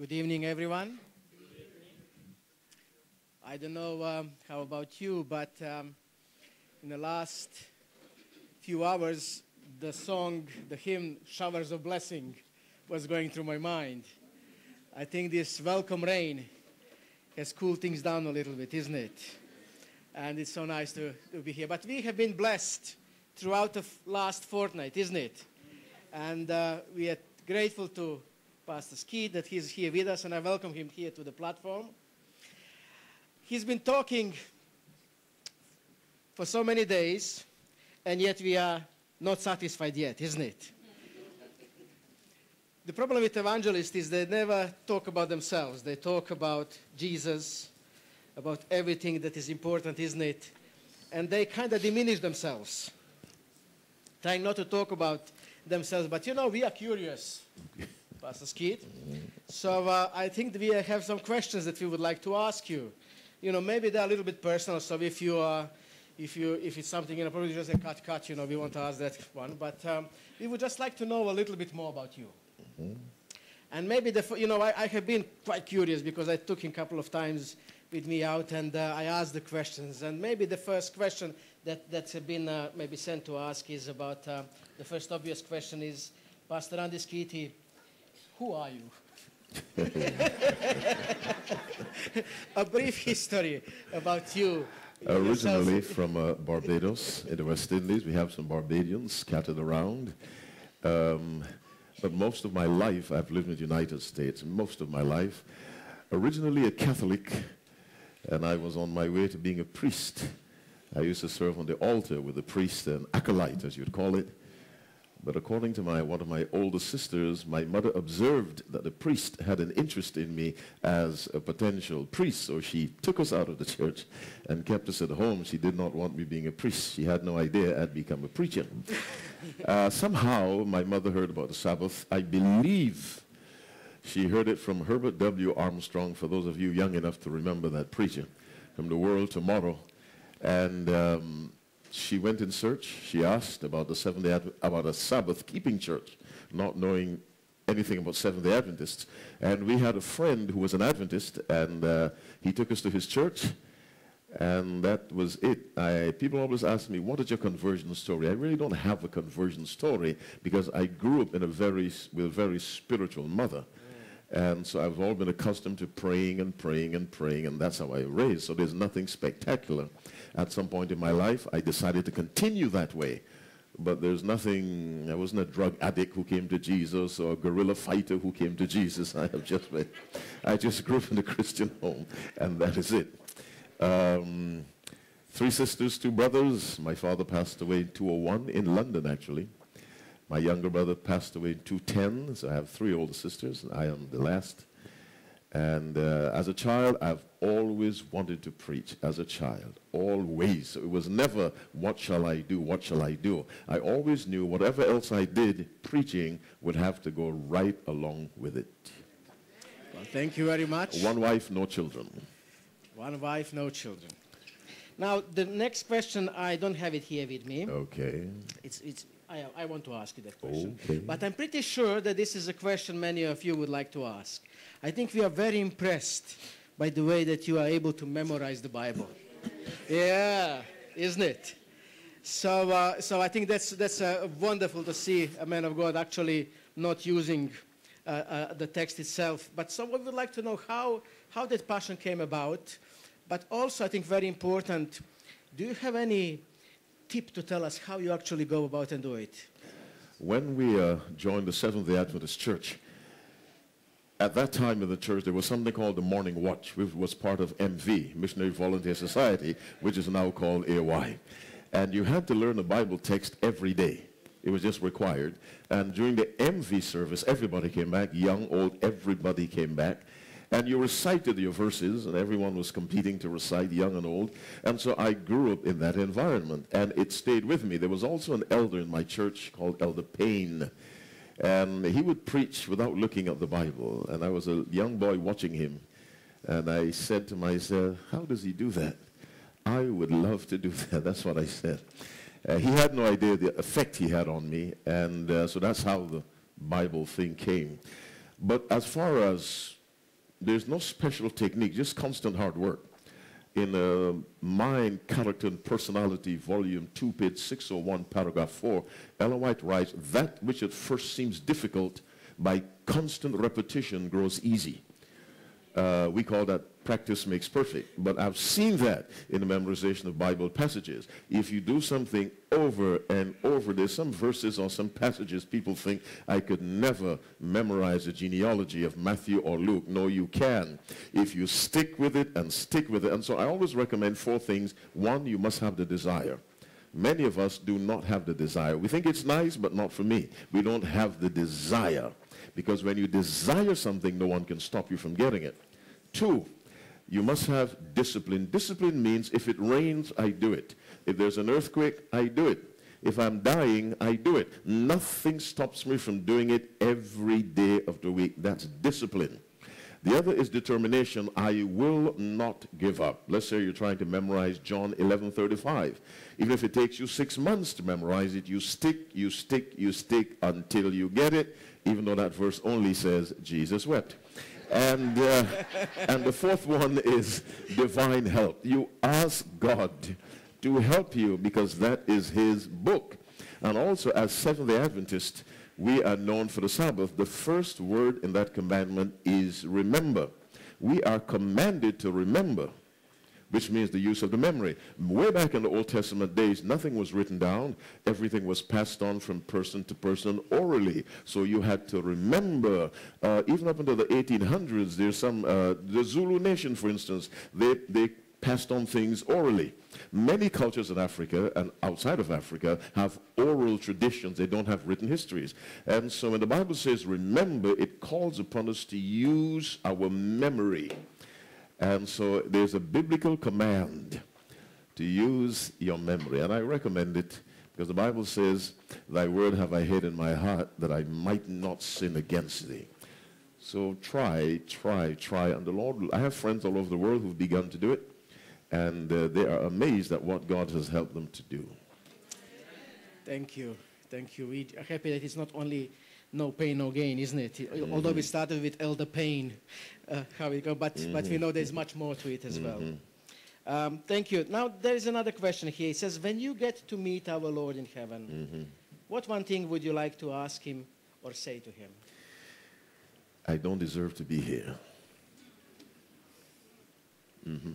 Good evening, everyone. I don't know um, how about you, but um, in the last few hours, the song, the hymn, Showers of Blessing, was going through my mind. I think this welcome rain has cooled things down a little bit, isn't it? And it's so nice to, to be here. But we have been blessed throughout the last fortnight, isn't it? And uh, we are grateful to Pastor Skeete that he's here with us, and I welcome him here to the platform. He's been talking for so many days, and yet we are not satisfied yet, isn't it? The problem with evangelists is they never talk about themselves. They talk about Jesus, about everything that is important, isn't it? And they kind of diminish themselves, trying not to talk about themselves. But you know, we are curious, Pastor Skeete. So uh, I think we have some questions that we would like to ask you. You know, maybe they're a little bit personal. So if you are, if you, if it's something you know, probably just a cut, cut. You know, we want to ask that one. But um, we would just like to know a little bit more about you. And maybe the, you know, I, I have been quite curious because I took him a couple of times with me out and uh, I asked the questions. And maybe the first question that, that's been uh, maybe sent to ask is about, uh, the first obvious question is, Pastor Randy Skeety, who are you? a brief history about you. Originally yourself. from uh, Barbados in the West Indies. We have some Barbadians scattered around. Um, but most of my life, I've lived in the United States, most of my life. Originally a Catholic, and I was on my way to being a priest. I used to serve on the altar with a priest, an acolyte, as you'd call it. But according to my, one of my older sisters, my mother observed that the priest had an interest in me as a potential priest, so she took us out of the church and kept us at home. She did not want me being a priest. She had no idea I'd become a preacher. uh, somehow, my mother heard about the Sabbath. I believe she heard it from Herbert W. Armstrong, for those of you young enough to remember that preacher, from The World Tomorrow. And um, she went in search. She asked about the Seventh Day about a Sabbath keeping church, not knowing anything about Seventh Day Adventists. And we had a friend who was an Adventist, and uh, he took us to his church, and that was it. I, people always ask me, "What is your conversion story?" I really don't have a conversion story because I grew up in a very with a very spiritual mother. And so I've all been accustomed to praying and praying and praying, and that's how I raised. So there's nothing spectacular. At some point in my life, I decided to continue that way. But there's nothing, I wasn't a drug addict who came to Jesus or a guerrilla fighter who came to Jesus. I have just been, I just grew up in a Christian home, and that is it. Um, three sisters, two brothers. My father passed away in 201 in London, actually. My younger brother passed away in 210, so I have three older sisters. and I am the last. And uh, as a child, I've always wanted to preach. As a child, always. So it was never, what shall I do? What shall I do? I always knew whatever else I did, preaching would have to go right along with it. Well, thank you very much. One wife, no children. One wife, no children. Now, the next question, I don't have it here with me. Okay. It's, it's, I, I want to ask you that question. Okay. But I'm pretty sure that this is a question many of you would like to ask. I think we are very impressed by the way that you are able to memorize the Bible. yeah, isn't it? So, uh, so I think that's, that's uh, wonderful to see a man of God actually not using uh, uh, the text itself. But someone would like to know how, how that passion came about. But also, I think very important, do you have any tip to tell us how you actually go about and do it? When we uh, joined the Seventh-day Adventist Church, at that time in the church, there was something called the Morning Watch, which was part of MV, Missionary Volunteer Society, which is now called AY. And you had to learn a Bible text every day. It was just required. And during the MV service, everybody came back, young, old, everybody came back. And you recited your verses, and everyone was competing to recite, young and old. And so I grew up in that environment, and it stayed with me. There was also an elder in my church called Elder Payne. And he would preach without looking at the Bible. And I was a young boy watching him. And I said to myself, how does he do that? I would love to do that. That's what I said. Uh, he had no idea the effect he had on me. And uh, so that's how the Bible thing came. But as far as there's no special technique, just constant hard work. In uh, Mind, Character, and Personality, Volume 2, page 601, paragraph 4, Ellen White writes, that which at first seems difficult by constant repetition grows easy. Uh, we call that practice makes perfect. But I've seen that in the memorization of Bible passages. If you do something over and over, there's some verses or some passages people think I could never memorize the genealogy of Matthew or Luke. No, you can. If you stick with it and stick with it. And so I always recommend four things. One, you must have the desire. Many of us do not have the desire. We think it's nice, but not for me. We don't have the desire. Because when you desire something, no one can stop you from getting it. Two, you must have discipline. Discipline means if it rains, I do it. If there's an earthquake, I do it. If I'm dying, I do it. Nothing stops me from doing it every day of the week. That's discipline. The other is determination. I will not give up. Let's say you're trying to memorize John 11:35. Even if it takes you six months to memorize it, you stick, you stick, you stick until you get it, even though that verse only says Jesus wept. And, uh, and the fourth one is divine help. You ask God to help you because that is his book. And also as Seventh-day Adventists, we are known for the Sabbath. The first word in that commandment is remember. We are commanded to remember which means the use of the memory. Way back in the Old Testament days, nothing was written down. Everything was passed on from person to person orally. So you had to remember, uh, even up until the 1800s, there's some, uh, the Zulu nation, for instance, they, they passed on things orally. Many cultures in Africa and outside of Africa have oral traditions. They don't have written histories. And so when the Bible says remember, it calls upon us to use our memory. And so there's a biblical command to use your memory. And I recommend it because the Bible says, Thy word have I hid in my heart that I might not sin against thee. So try, try, try. And the Lord, I have friends all over the world who've begun to do it. And uh, they are amazed at what God has helped them to do. Thank you. Thank you. We are happy that it's not only no pain, no gain, isn't it? Mm-hmm. Although we started with Elder Payne, uh, how it go, but, mm-hmm. but we know there's much more to it as mm-hmm. well. Um, thank you. Now, there is another question here. It says, when you get to meet our Lord in heaven, mm-hmm. what one thing would you like to ask him or say to him? I don't deserve to be here. Mm-hmm.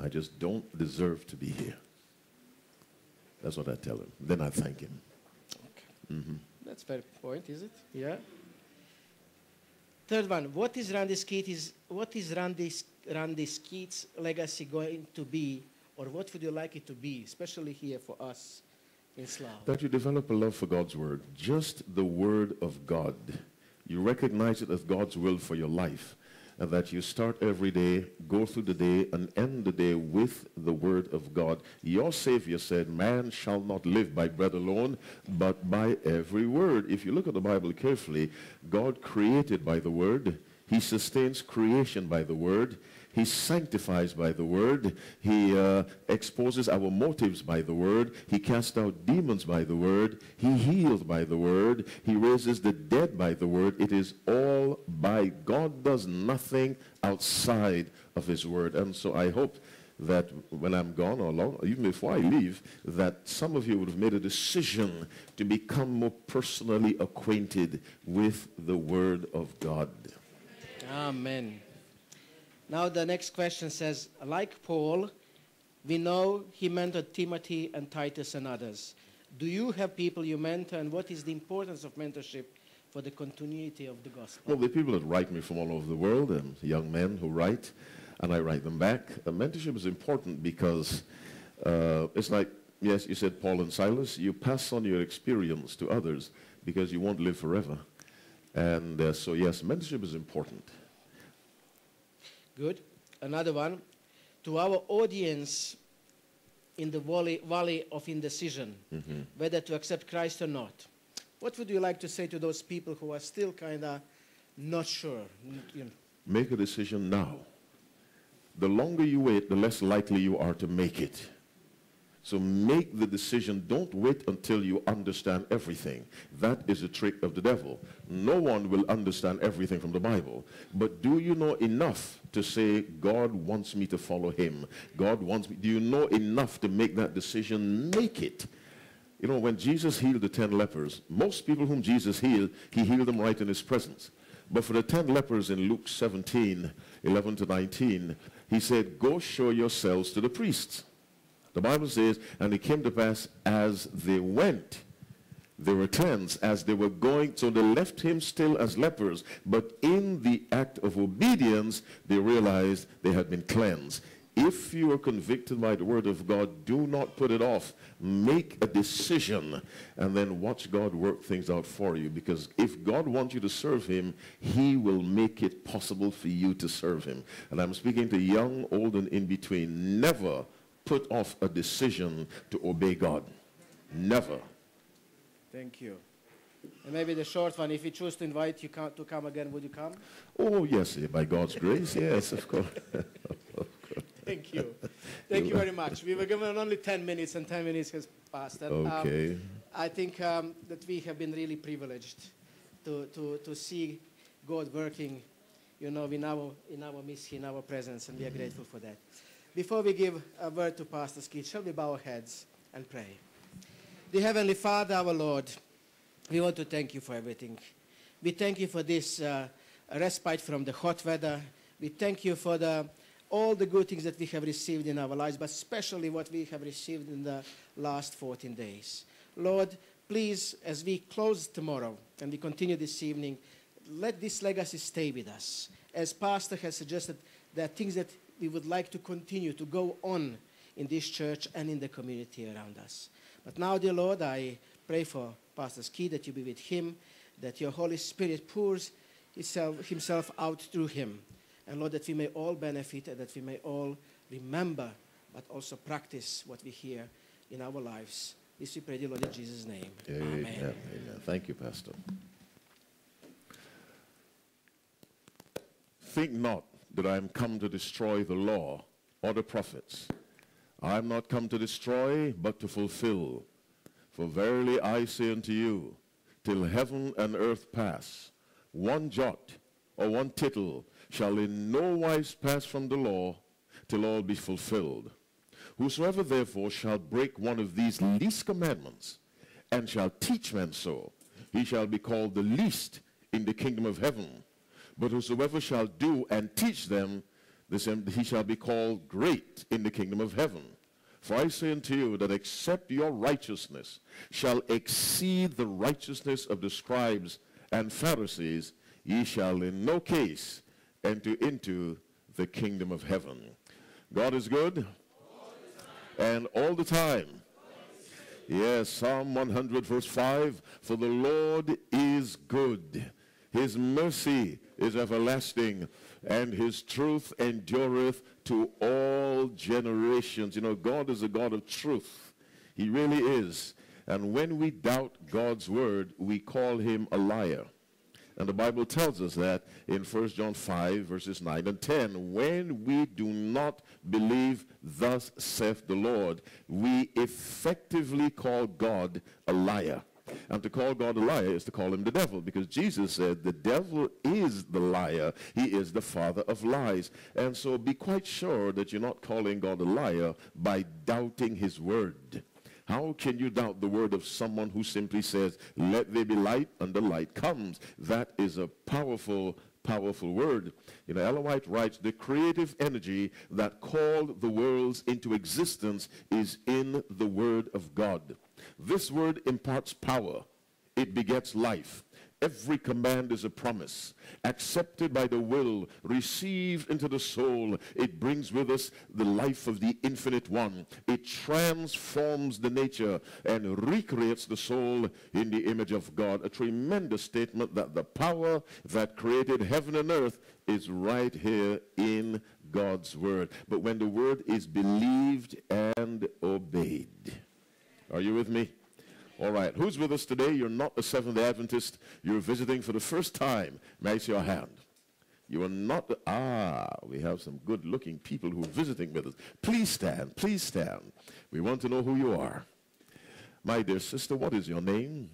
I just don't deserve to be here. That's what I tell him. Then I thank him. Okay. Mm-hmm. That's fair point, is it? Yeah. Third one, what is Randy Skeete's, what is Randy, Randy Skeete's legacy going to be, or what would you like it to be, especially here for us in Slough? That you develop a love for God's word, just the word of God. You recognize it as God's will for your life and that you start every day, go through the day, and end the day with the Word of God. Your Savior said, Man shall not live by bread alone, but by every word. If you look at the Bible carefully, God created by the Word, He sustains creation by the Word, he sanctifies by the word. He uh, exposes our motives by the word. He casts out demons by the word. He heals by the word. He raises the dead by the word. It is all by God does nothing outside of his word. And so I hope that when I'm gone or long, even before I leave, that some of you would have made a decision to become more personally acquainted with the Word of God. Amen. Now the next question says, like Paul, we know he mentored Timothy and Titus and others. Do you have people you mentor, and what is the importance of mentorship for the continuity of the gospel? Well, the people that write me from all over the world, and young men who write, and I write them back. Uh, mentorship is important because uh, it's like, yes, you said Paul and Silas, you pass on your experience to others because you won't live forever. And uh, so, yes, mentorship is important. Good. Another one. To our audience in the valley, valley of indecision, mm-hmm. whether to accept Christ or not, what would you like to say to those people who are still kind of not sure? You know? Make a decision now. The longer you wait, the less likely you are to make it. So make the decision. Don't wait until you understand everything. That is a trick of the devil. No one will understand everything from the Bible. But do you know enough to say, God wants me to follow him? God wants me. Do you know enough to make that decision? Make it. You know, when Jesus healed the ten lepers, most people whom Jesus healed, he healed them right in his presence. But for the ten lepers in Luke 17, 11 to 19, he said, Go show yourselves to the priests. The Bible says, and it came to pass as they went, they were cleansed as they were going. So they left him still as lepers, but in the act of obedience, they realized they had been cleansed. If you are convicted by the word of God, do not put it off. Make a decision and then watch God work things out for you. Because if God wants you to serve him, he will make it possible for you to serve him. And I'm speaking to young, old, and in between. Never put off a decision to obey God. Never. Thank you. And maybe the short one, if we choose to invite you to come again, would you come? Oh, yes, by God's grace, yes, of course. Thank you. Thank you very much. We were given only 10 minutes, and 10 minutes has passed. And, um, okay. Um, I think um, that we have been really privileged to, to, to see God working, you know, in our, in our midst, in our presence, and we are grateful for that. Before we give a word to Pastor Skeete, shall we bow our heads and pray? The Heavenly Father, our Lord, we want to thank you for everything. We thank you for this uh, respite from the hot weather. We thank you for the, all the good things that we have received in our lives, but especially what we have received in the last 14 days. Lord, please, as we close tomorrow and we continue this evening, let this legacy stay with us. As Pastor has suggested, there are things that we would like to continue to go on in this church and in the community around us. But now, dear Lord, I pray for Pastor Ski that you be with him, that your Holy Spirit pours himself, himself out through him. And Lord, that we may all benefit and that we may all remember, but also practice what we hear in our lives. This we pray, dear Lord, in Jesus' name. Amen. Amen. Amen. Thank you, Pastor. Think not that I am come to destroy the law or the prophets. I am not come to destroy, but to fulfill. For verily I say unto you, till heaven and earth pass, one jot or one tittle shall in no wise pass from the law till all be fulfilled. Whosoever therefore shall break one of these least commandments and shall teach men so, he shall be called the least in the kingdom of heaven. But whosoever shall do and teach them, he shall be called great in the kingdom of heaven. For I say unto you that except your righteousness shall exceed the righteousness of the scribes and Pharisees, ye shall in no case enter into the kingdom of heaven. God is good and all the time. Yes, Psalm 100 verse 5, for the Lord is good. His mercy is everlasting, and his truth endureth to all generations. You know, God is a God of truth. He really is. And when we doubt God's word, we call him a liar. And the Bible tells us that in 1 John 5, verses 9 and 10. When we do not believe, thus saith the Lord, we effectively call God a liar. And to call God a liar is to call him the devil because Jesus said the devil is the liar. He is the father of lies. And so be quite sure that you're not calling God a liar by doubting his word. How can you doubt the word of someone who simply says, let there be light, and the light comes? That is a powerful, powerful word. You know, Ellen White writes, the creative energy that called the worlds into existence is in the word of God. This word imparts power. It begets life. Every command is a promise, accepted by the will, received into the soul. It brings with us the life of the infinite one. It transforms the nature and recreates the soul in the image of God. A tremendous statement that the power that created heaven and earth is right here in God's word. But when the word is believed and obeyed, are you with me? All right. Who's with us today? You're not a Seventh-day Adventist. You're visiting for the first time. May I see your hand? You are not, ah, we have some good looking people who are visiting with us. Please stand, please stand. We want to know who you are. My dear sister, what is your name?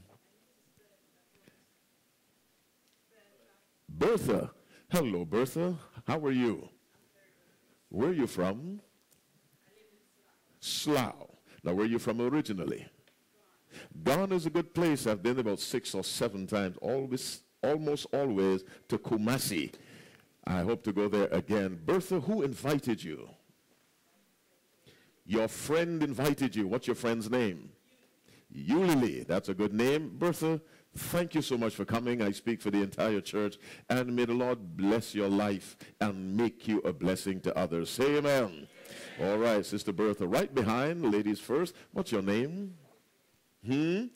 Bertha. Hello, Bertha. How are you? Where are you from? Slough. Now, where are you from originally? Ghana is a good place. I've been about six or seven times, always, almost always to Kumasi. I hope to go there again. Bertha, who invited you? Your friend invited you. What's your friend's name? Eulili. That's a good name. Bertha, thank you so much for coming. I speak for the entire church. And may the Lord bless your life and make you a blessing to others. Say amen. All right, Sister Bertha. Right behind, ladies first. What's your name? Hmm?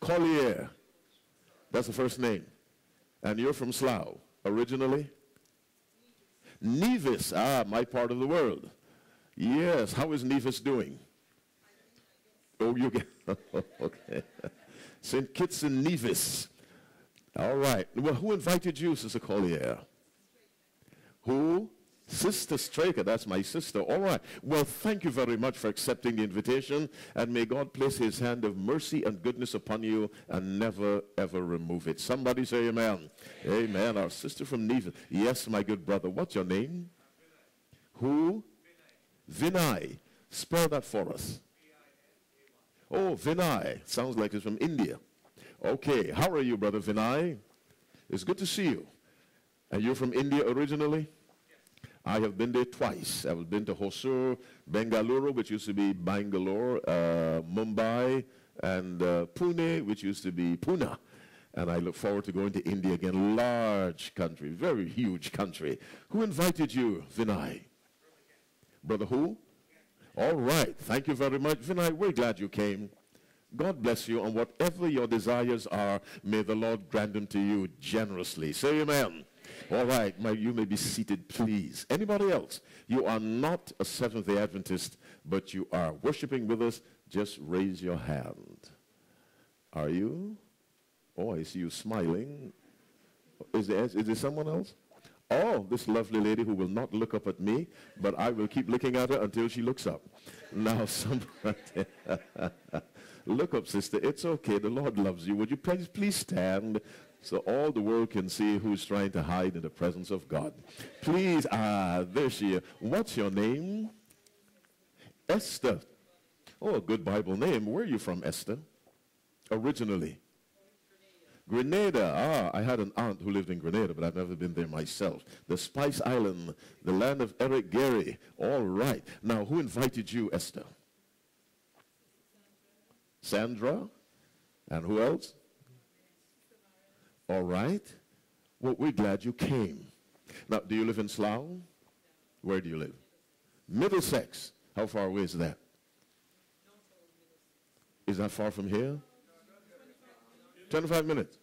Collier. That's the first name. And you're from Slough originally? Nevis. Ah, my part of the world. Yes. How is Nevis doing? Oh, you get. okay. St. Kitts and Nevis. All right. Well, who invited you, Sister Collier? Who? Sister Straker, that's my sister. All right. Well, thank you very much for accepting the invitation, and may God place his hand of mercy and goodness upon you and never, ever remove it. Somebody say amen. Amen. amen. Our sister from Nevis. Yes, my good brother. What's your name? Who? Vinay. Spell that for us. Oh, Vinay. Sounds like it's from India. Okay. How are you, brother Vinay? It's good to see you. And you're from India originally? I have been there twice. I've been to Hosur, Bengaluru, which used to be Bangalore, uh, Mumbai, and uh, Pune, which used to be Poona. And I look forward to going to India again. Large country, very huge country. Who invited you, Vinay? Brother who? All right. Thank you very much. Vinay, we're glad you came. God bless you, and whatever your desires are, may the Lord grant them to you generously. Say amen. All right, my, you may be seated, please. Anybody else? You are not a Seventh-day Adventist, but you are worshiping with us. Just raise your hand. Are you? Oh, I see you smiling. Is there, is there someone else? Oh, this lovely lady who will not look up at me, but I will keep looking at her until she looks up. Now, somebody, look up, sister. It's okay. The Lord loves you. Would you please, please stand so all the world can see who's trying to hide in the presence of God. Please, ah, there she is. What's your name? Esther. Oh, a good Bible name. Where are you from, Esther? Originally. Grenada. Ah, I had an aunt who lived in Grenada, but I've never been there myself. The Spice Island, the land of Eric Gairy. All right. Now, who invited you, Esther? Sandra? And who else? All right. Well, we're glad you came. Now, do you live in Slough? Where do you live? Middlesex. How far away is that? Is that far from here? 25 minutes.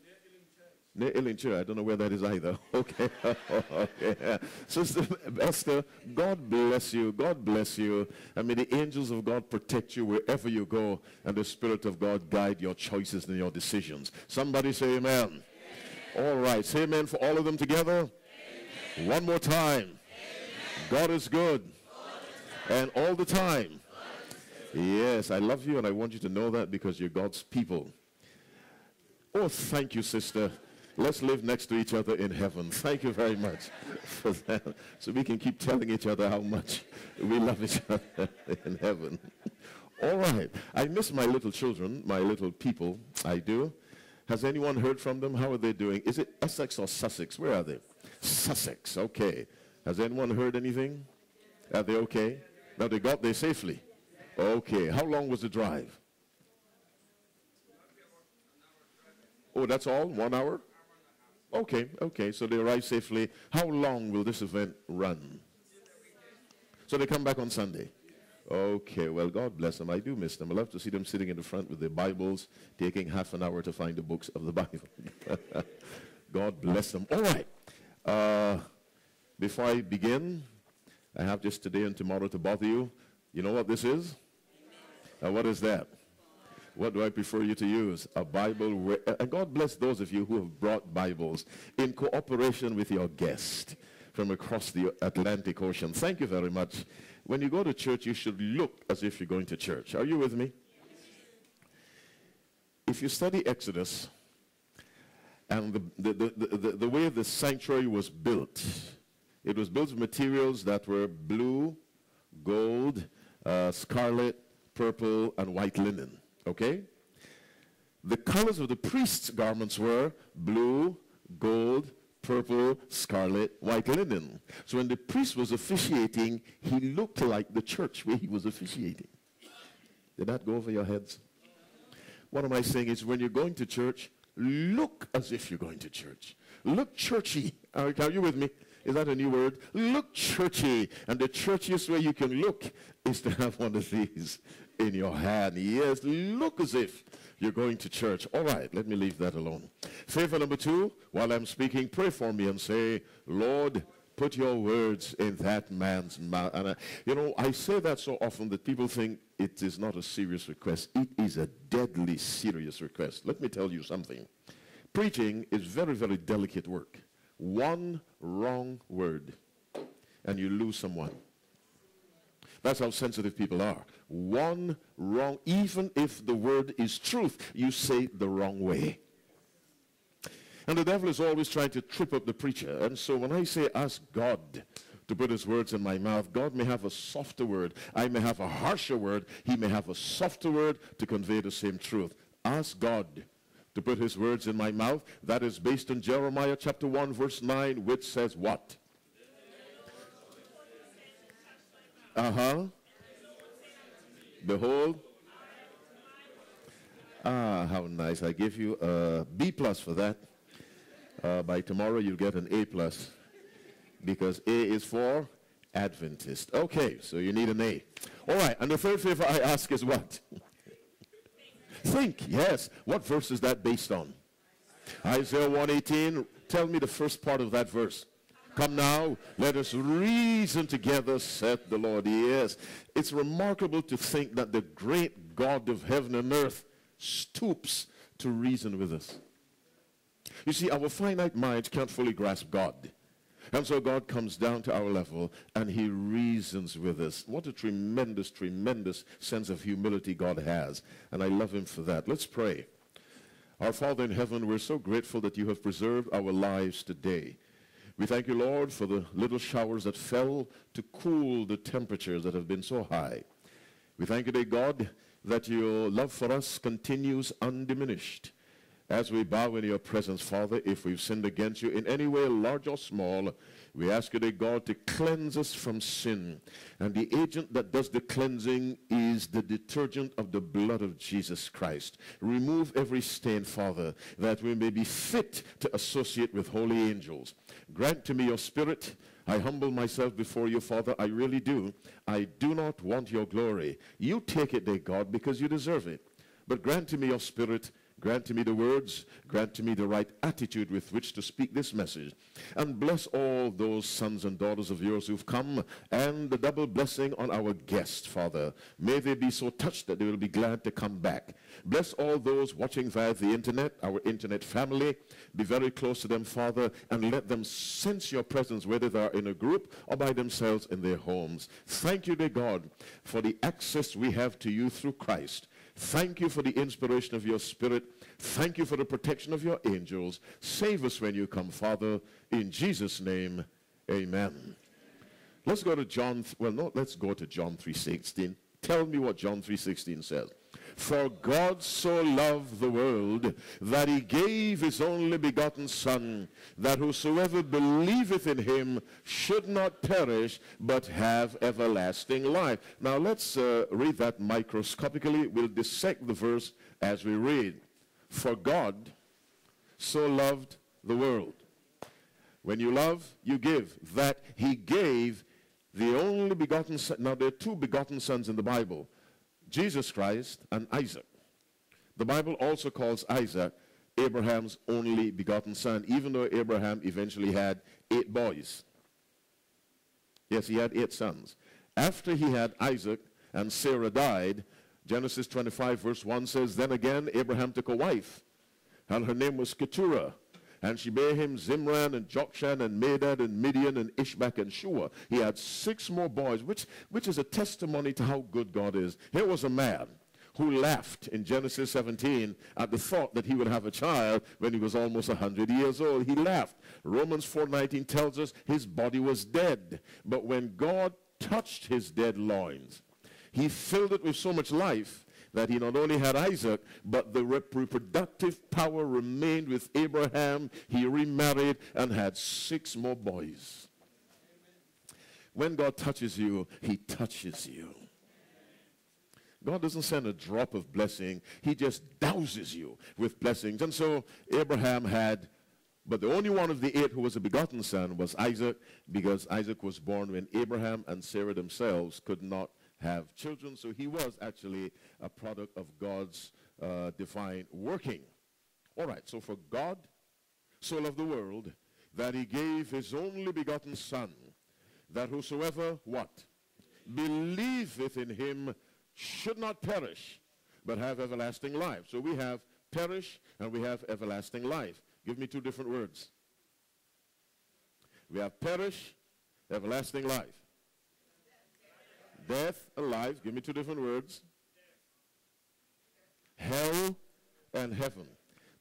Near. I don't know where that is either. Okay. okay. Sister Esther, God bless you. God bless you. And may the angels of God protect you wherever you go and the Spirit of God guide your choices and your decisions. Somebody say amen. All right. Say amen for all of them together. Amen. One more time. Amen. God is good. And all the time. Yes, I love you and I want you to know that because you're God's people. Oh, thank you, sister. Let's live next to each other in heaven. Thank you very much for that. So we can keep telling each other how much we love each other in heaven. All right. I miss my little children, my little people. I do. Has anyone heard from them? How are they doing? Is it Essex or Sussex? Where are they? Sussex, okay. Has anyone heard anything? Are they okay? Now they got there safely. Okay. How long was the drive? Oh, that's all? One hour? Okay, okay. So they arrive safely. How long will this event run? So they come back on Sunday. Okay, well, God bless them. I do miss them. I love to see them sitting in the front with their Bibles, taking half an hour to find the books of the Bible. God bless them. All right. Uh, before I begin, I have just today and tomorrow to bother you. You know what this is? Uh, what is that? What do I prefer you to use? A Bible. Where, and God bless those of you who have brought Bibles in cooperation with your guest from across the Atlantic Ocean. Thank you very much. When you go to church, you should look as if you're going to church. Are you with me? If you study Exodus and the, the, the, the, the way the sanctuary was built, it was built with materials that were blue, gold, uh, scarlet, purple, and white linen. Okay? The colors of the priest's garments were blue, gold, purple, scarlet, white linen. So when the priest was officiating, he looked like the church where he was officiating. Did that go over your heads? What am I saying is when you're going to church, look as if you're going to church. Look churchy. Are, are you with me? Is that a new word? Look churchy. And the churchiest way you can look is to have one of these in your hand. Yes, look as if you're going to church. All right, let me leave that alone. Favor number two, while I'm speaking, pray for me and say, Lord, put your words in that man's mouth. And, I, you know, I say that so often that people think it is not a serious request. It is a deadly serious request. Let me tell you something. Preaching is very, very delicate work. One wrong word, and you lose someone. That's how sensitive people are. One wrong, even if the word is truth, you say the wrong way. And the devil is always trying to trip up the preacher. And so when I say ask God to put his words in my mouth, God may have a softer word. I may have a harsher word. He may have a softer word to convey the same truth. Ask God to put his words in my mouth. That is based on Jeremiah chapter 1 verse 9 which says what? Uh-huh. Behold. Ah, how nice. I give you a B plus for that. Uh, by tomorrow you'll get an A plus because A is for Adventist. Okay, so you need an A. All right, and the third favor I ask is what? Think, yes. What verse is that based on? Isaiah 118. Tell me the first part of that verse. Come now, let us reason together, said the Lord. Yes, it's remarkable to think that the great God of heaven and earth stoops to reason with us. You see, our finite minds can't fully grasp God. And so God comes down to our level and he reasons with us. What a tremendous, tremendous sense of humility God has. And I love him for that. Let's pray. Our Father in heaven, we're so grateful that you have preserved our lives today. We thank you, Lord, for the little showers that fell to cool the temperatures that have been so high. We thank you, dear God, that your love for us continues undiminished. As we bow in your presence, Father, if we've sinned against you in any way, large or small, we ask you, dear God, to cleanse us from sin. And the agent that does the cleansing is the detergent of the blood of Jesus Christ. Remove every stain, Father, that we may be fit to associate with holy angels. Grant to me your spirit. I humble myself before you, Father. I really do. I do not want your glory. You take it, dear God, because you deserve it. But grant to me your spirit Grant to me the words, grant to me the right attitude with which to speak this message. And bless all those sons and daughters of yours who've come, and the double blessing on our guests, Father. May they be so touched that they will be glad to come back. Bless all those watching via the internet, our internet family. Be very close to them, Father, and let them sense your presence, whether they are in a group or by themselves in their homes. Thank you, dear God, for the access we have to you through Christ. Thank you for the inspiration of your spirit. Thank you for the protection of your angels. Save us when you come, Father. In Jesus' name, amen. Let's go to John, well, no, let's go to John 3.16. Tell me what John 3.16 says. For God so loved the world that he gave his only begotten Son, that whosoever believeth in him should not perish, but have everlasting life. Now let's uh, read that microscopically. We'll dissect the verse as we read. For God so loved the world. When you love, you give. That he gave the only begotten son. Now there are two begotten sons in the Bible. Jesus Christ and Isaac. The Bible also calls Isaac Abraham's only begotten son, even though Abraham eventually had eight boys. Yes, he had eight sons. After he had Isaac and Sarah died, Genesis 25, verse 1 says, Then again Abraham took a wife, and her name was Keturah. And she bare him Zimran and Jokshan and Medan and Midian and Ishbak and Shuah. He had six more boys, which, which is a testimony to how good God is. Here was a man who laughed in Genesis 17 at the thought that he would have a child when he was almost 100 years old. He laughed. Romans 4.19 tells us his body was dead. But when God touched his dead loins, he filled it with so much life that he not only had Isaac, but the reproductive power remained with Abraham. He remarried and had six more boys. When God touches you, he touches you. God doesn't send a drop of blessing. He just douses you with blessings. And so Abraham had, but the only one of the eight who was a begotten son was Isaac, because Isaac was born when Abraham and Sarah themselves could not have children. So he was actually a product of God's uh, divine working. All right, so for God so loved the world that he gave his only begotten Son, that whosoever, what? Believeth in him should not perish, but have everlasting life. So we have perish and we have everlasting life. Give me two different words. We have perish, everlasting life. Death, alive. Give me two different words. Hell and heaven.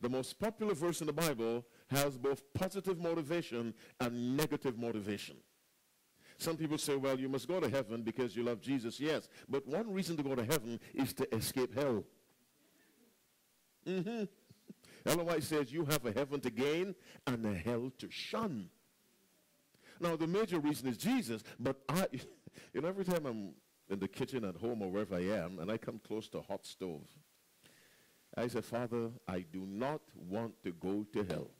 The most popular verse in the Bible has both positive motivation and negative motivation. Some people say, well, you must go to heaven because you love Jesus. Yes, but one reason to go to heaven is to escape hell. Mm-hmm. Ellen White says you have a heaven to gain and a hell to shun. Now, the major reason is Jesus, but I, you know, every time I'm in the kitchen at home or wherever I am and I come close to a hot stove, I say, Father, I do not want to go to hell.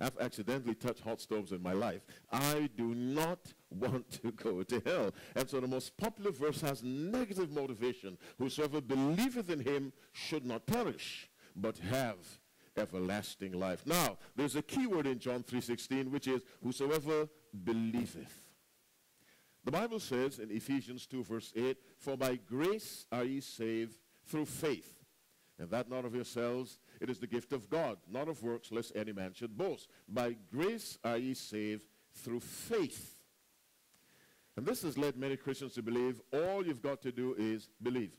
I've accidentally touched hot stoves in my life. I do not want to go to hell. And so the most popular verse has negative motivation. Whosoever believeth in him should not perish, but have everlasting life. Now, there's a key word in John 3.16, which is whosoever believeth. The Bible says in Ephesians 2, verse 8, For by grace are ye saved through faith, and that not of yourselves, it is the gift of God, not of works, lest any man should boast. By grace are ye saved through faith. And this has led many Christians to believe all you've got to do is believe.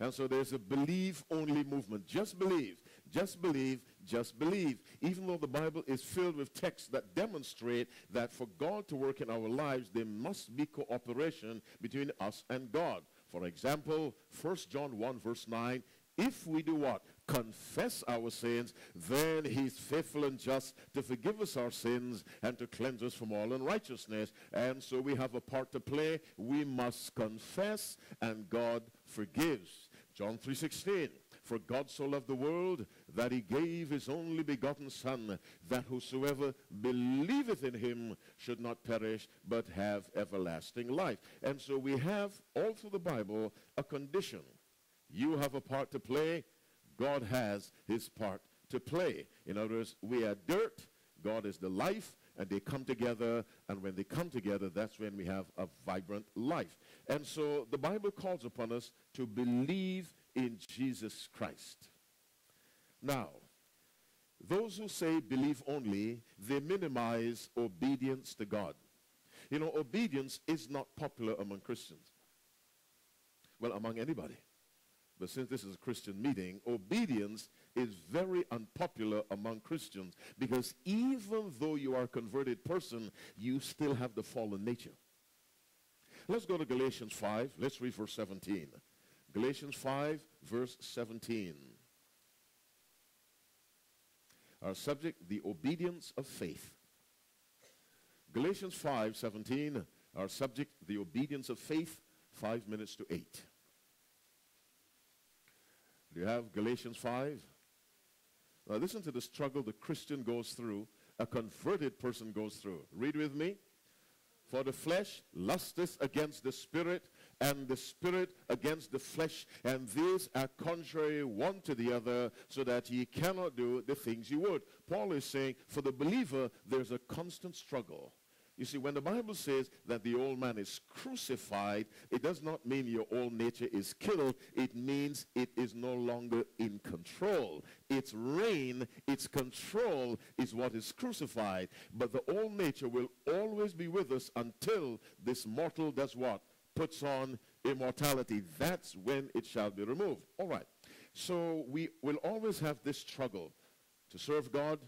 And so there's a believe only movement. Just believe, just believe, just believe. Even though the Bible is filled with texts that demonstrate that for God to work in our lives, there must be cooperation between us and God. For example, 1 John 1 verse 9, if we do what? Confess our sins, then he's faithful and just to forgive us our sins and to cleanse us from all unrighteousness. And so we have a part to play. We must confess and God forgives. John 3.16, For God so loved the world that he gave his only begotten Son, that whosoever believeth in him should not perish, but have everlasting life. And so we have all through the Bible a condition you have a part to play. God has his part to play. In other words, we are dirt. God is the life. And they come together. And when they come together, that's when we have a vibrant life. And so the Bible calls upon us to believe in Jesus Christ. Now, those who say believe only, they minimize obedience to God. You know, obedience is not popular among Christians. Well, among anybody but since this is a Christian meeting, obedience is very unpopular among Christians because even though you are a converted person, you still have the fallen nature. Let's go to Galatians 5. Let's read verse 17. Galatians 5, verse 17. Our subject, the obedience of faith. Galatians 5, 17. Our subject, the obedience of faith. Five minutes to eight. Do you have Galatians 5? Now listen to the struggle the Christian goes through, a converted person goes through. Read with me. For the flesh lusteth against the spirit, and the spirit against the flesh, and these are contrary one to the other, so that ye cannot do the things ye would. Paul is saying, for the believer, there's a constant struggle. You see, when the Bible says that the old man is crucified, it does not mean your old nature is killed. It means it is no longer in control. Its reign, its control is what is crucified. But the old nature will always be with us until this mortal does what? Puts on immortality. That's when it shall be removed. All right. So we will always have this struggle to serve God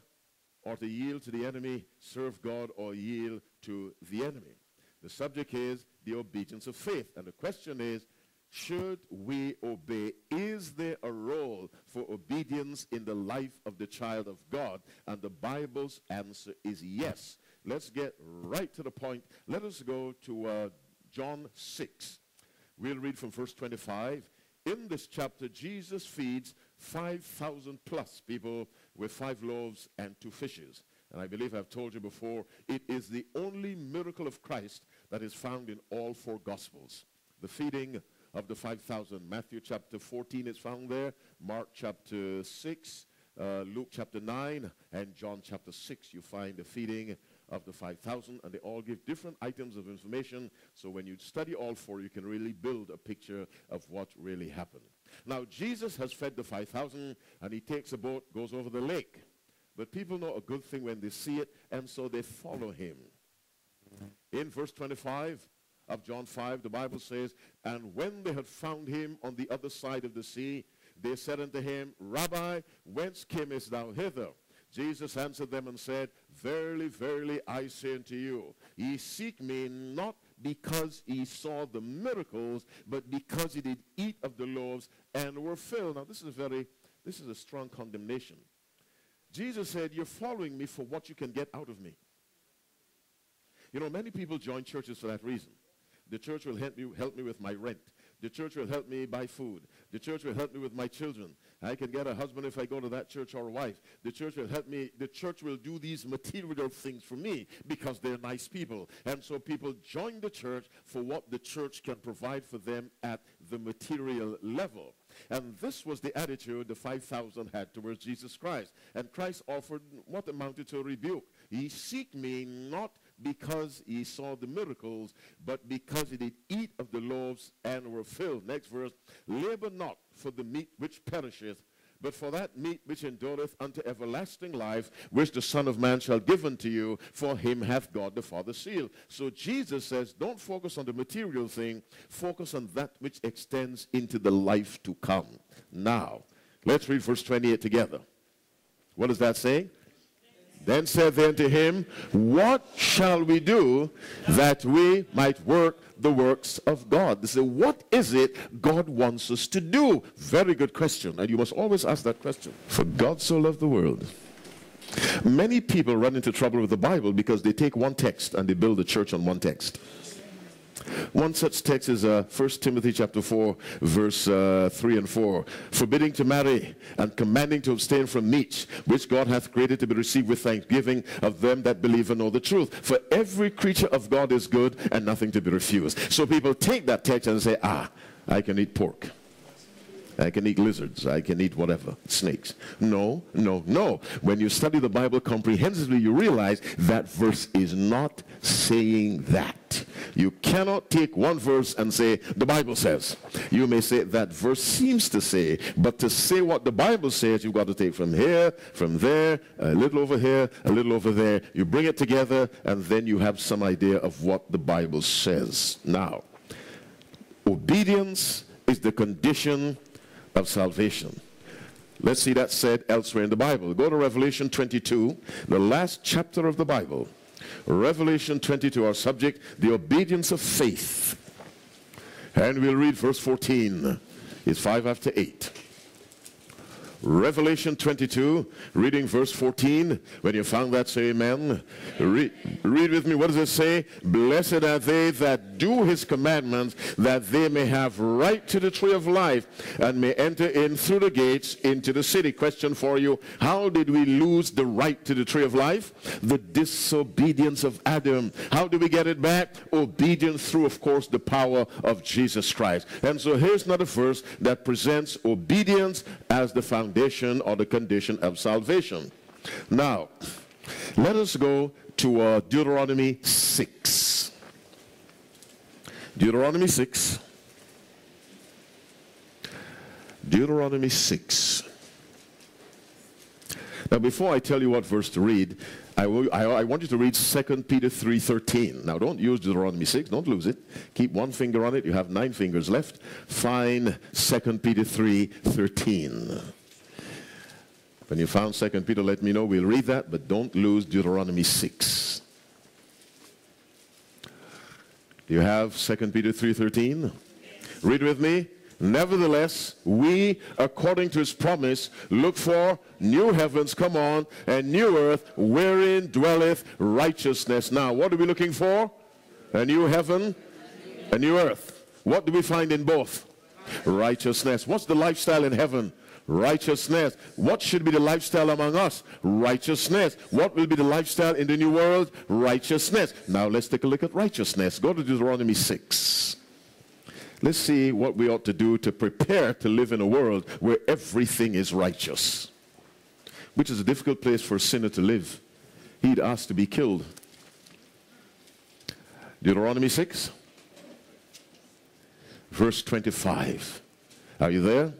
or to yield to the enemy, serve God or yield to the enemy. The subject is the obedience of faith. And the question is, should we obey? Is there a role for obedience in the life of the child of God? And the Bible's answer is yes. Let's get right to the point. Let us go to uh, John 6. We'll read from verse 25. In this chapter, Jesus feeds 5,000 plus people with five loaves and two fishes. And I believe I've told you before, it is the only miracle of Christ that is found in all four Gospels. The feeding of the 5,000. Matthew chapter 14 is found there, Mark chapter 6, uh, Luke chapter 9, and John chapter 6. You find the feeding of the 5,000, and they all give different items of information. So when you study all four, you can really build a picture of what really happened. Now, Jesus has fed the 5,000, and he takes a boat, goes over the lake. But people know a good thing when they see it, and so they follow him. In verse 25 of John 5, the Bible says, And when they had found him on the other side of the sea, they said unto him, Rabbi, whence camest thou hither? Jesus answered them and said, Verily, verily, I say unto you, ye seek me not because ye saw the miracles, but because ye did eat of the loaves and were filled. Now, this is a very, this is a strong condemnation. Jesus said, You're following me for what you can get out of me. You know, many people join churches for that reason. The church will help me, help me with my rent. The church will help me buy food. The church will help me with my children. I can get a husband if I go to that church or a wife. The church will help me. The church will do these material things for me because they're nice people. And so people join the church for what the church can provide for them at the material level. And this was the attitude the 5,000 had towards Jesus Christ. And Christ offered what amounted to a rebuke. Ye seek me not because ye saw the miracles, but because ye did eat of the loaves and were filled. Next verse, labor not for the meat which perisheth, but for that meat which endureth unto everlasting life, which the Son of Man shall give unto you, for him hath God the Father sealed. So Jesus says, don't focus on the material thing, focus on that which extends into the life to come. Now, let's read verse 28 together. What does that say? Then said they unto him, What shall we do that we might work the works of God? They say, What is it God wants us to do? Very good question. And you must always ask that question. For God so loved the world. Many people run into trouble with the Bible because they take one text and they build a church on one text. One such text is uh, 1 Timothy chapter 4, verse uh, 3 and 4. Forbidding to marry and commanding to abstain from meats, which God hath created to be received with thanksgiving of them that believe and know the truth. For every creature of God is good and nothing to be refused. So people take that text and say, ah, I can eat pork. I can eat lizards. I can eat whatever. Snakes. No, no, no. When you study the Bible comprehensively, you realize that verse is not saying that. You cannot take one verse and say, the Bible says. You may say, that verse seems to say, but to say what the Bible says, you've got to take from here, from there, a little over here, a little over there. You bring it together, and then you have some idea of what the Bible says. Now, obedience is the condition of salvation. Let's see that said elsewhere in the Bible. Go to Revelation 22, the last chapter of the Bible. Revelation 22, our subject, the obedience of faith. And we'll read verse 14. It's 5 after 8. Revelation 22, reading verse 14. When you found that, say amen. Read, read with me. What does it say? Blessed are they that do his commandments, that they may have right to the tree of life and may enter in through the gates into the city. Question for you. How did we lose the right to the tree of life? The disobedience of Adam. How do we get it back? Obedience through, of course, the power of Jesus Christ. And so here's another verse that presents obedience as the foundation foundation or the condition of salvation. Now, Let us go to uh, Deuteronomy 6. Deuteronomy 6. Deuteronomy 6. Now, before I tell you what verse to read, I, will, I, I want you to read 2 Peter 3.13. Now, don't use Deuteronomy 6. Don't lose it. Keep one finger on it. You have nine fingers left. Find 2 Peter 3.13. When you found 2 Peter, let me know. We'll read that, but don't lose Deuteronomy 6. You have 2 Peter 3.13? Read with me. Nevertheless, we, according to his promise, look for new heavens, come on, and new earth, wherein dwelleth righteousness. Now, what are we looking for? A new heaven, a new earth. What do we find in both? Righteousness. What's the lifestyle in heaven? Righteousness. What should be the lifestyle among us? Righteousness. What will be the lifestyle in the new world? Righteousness. Now let's take a look at righteousness. Go to Deuteronomy 6. Let's see what we ought to do to prepare to live in a world where everything is righteous, which is a difficult place for a sinner to live. He'd ask to be killed. Deuteronomy 6, verse 25. Are you there?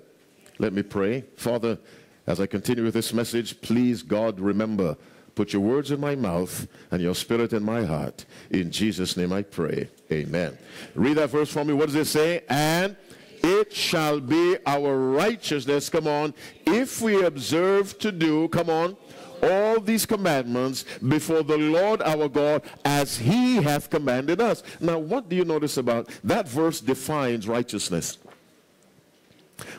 Let me pray. Father, as I continue with this message, please, God, remember Put your words in my mouth and your spirit in my heart. In Jesus' name I pray. Amen. Read that verse for me. What does it say? And it shall be our righteousness, come on, if we observe to do, come on, all these commandments before the Lord our God as he hath commanded us. Now, what do you notice about that verse defines righteousness?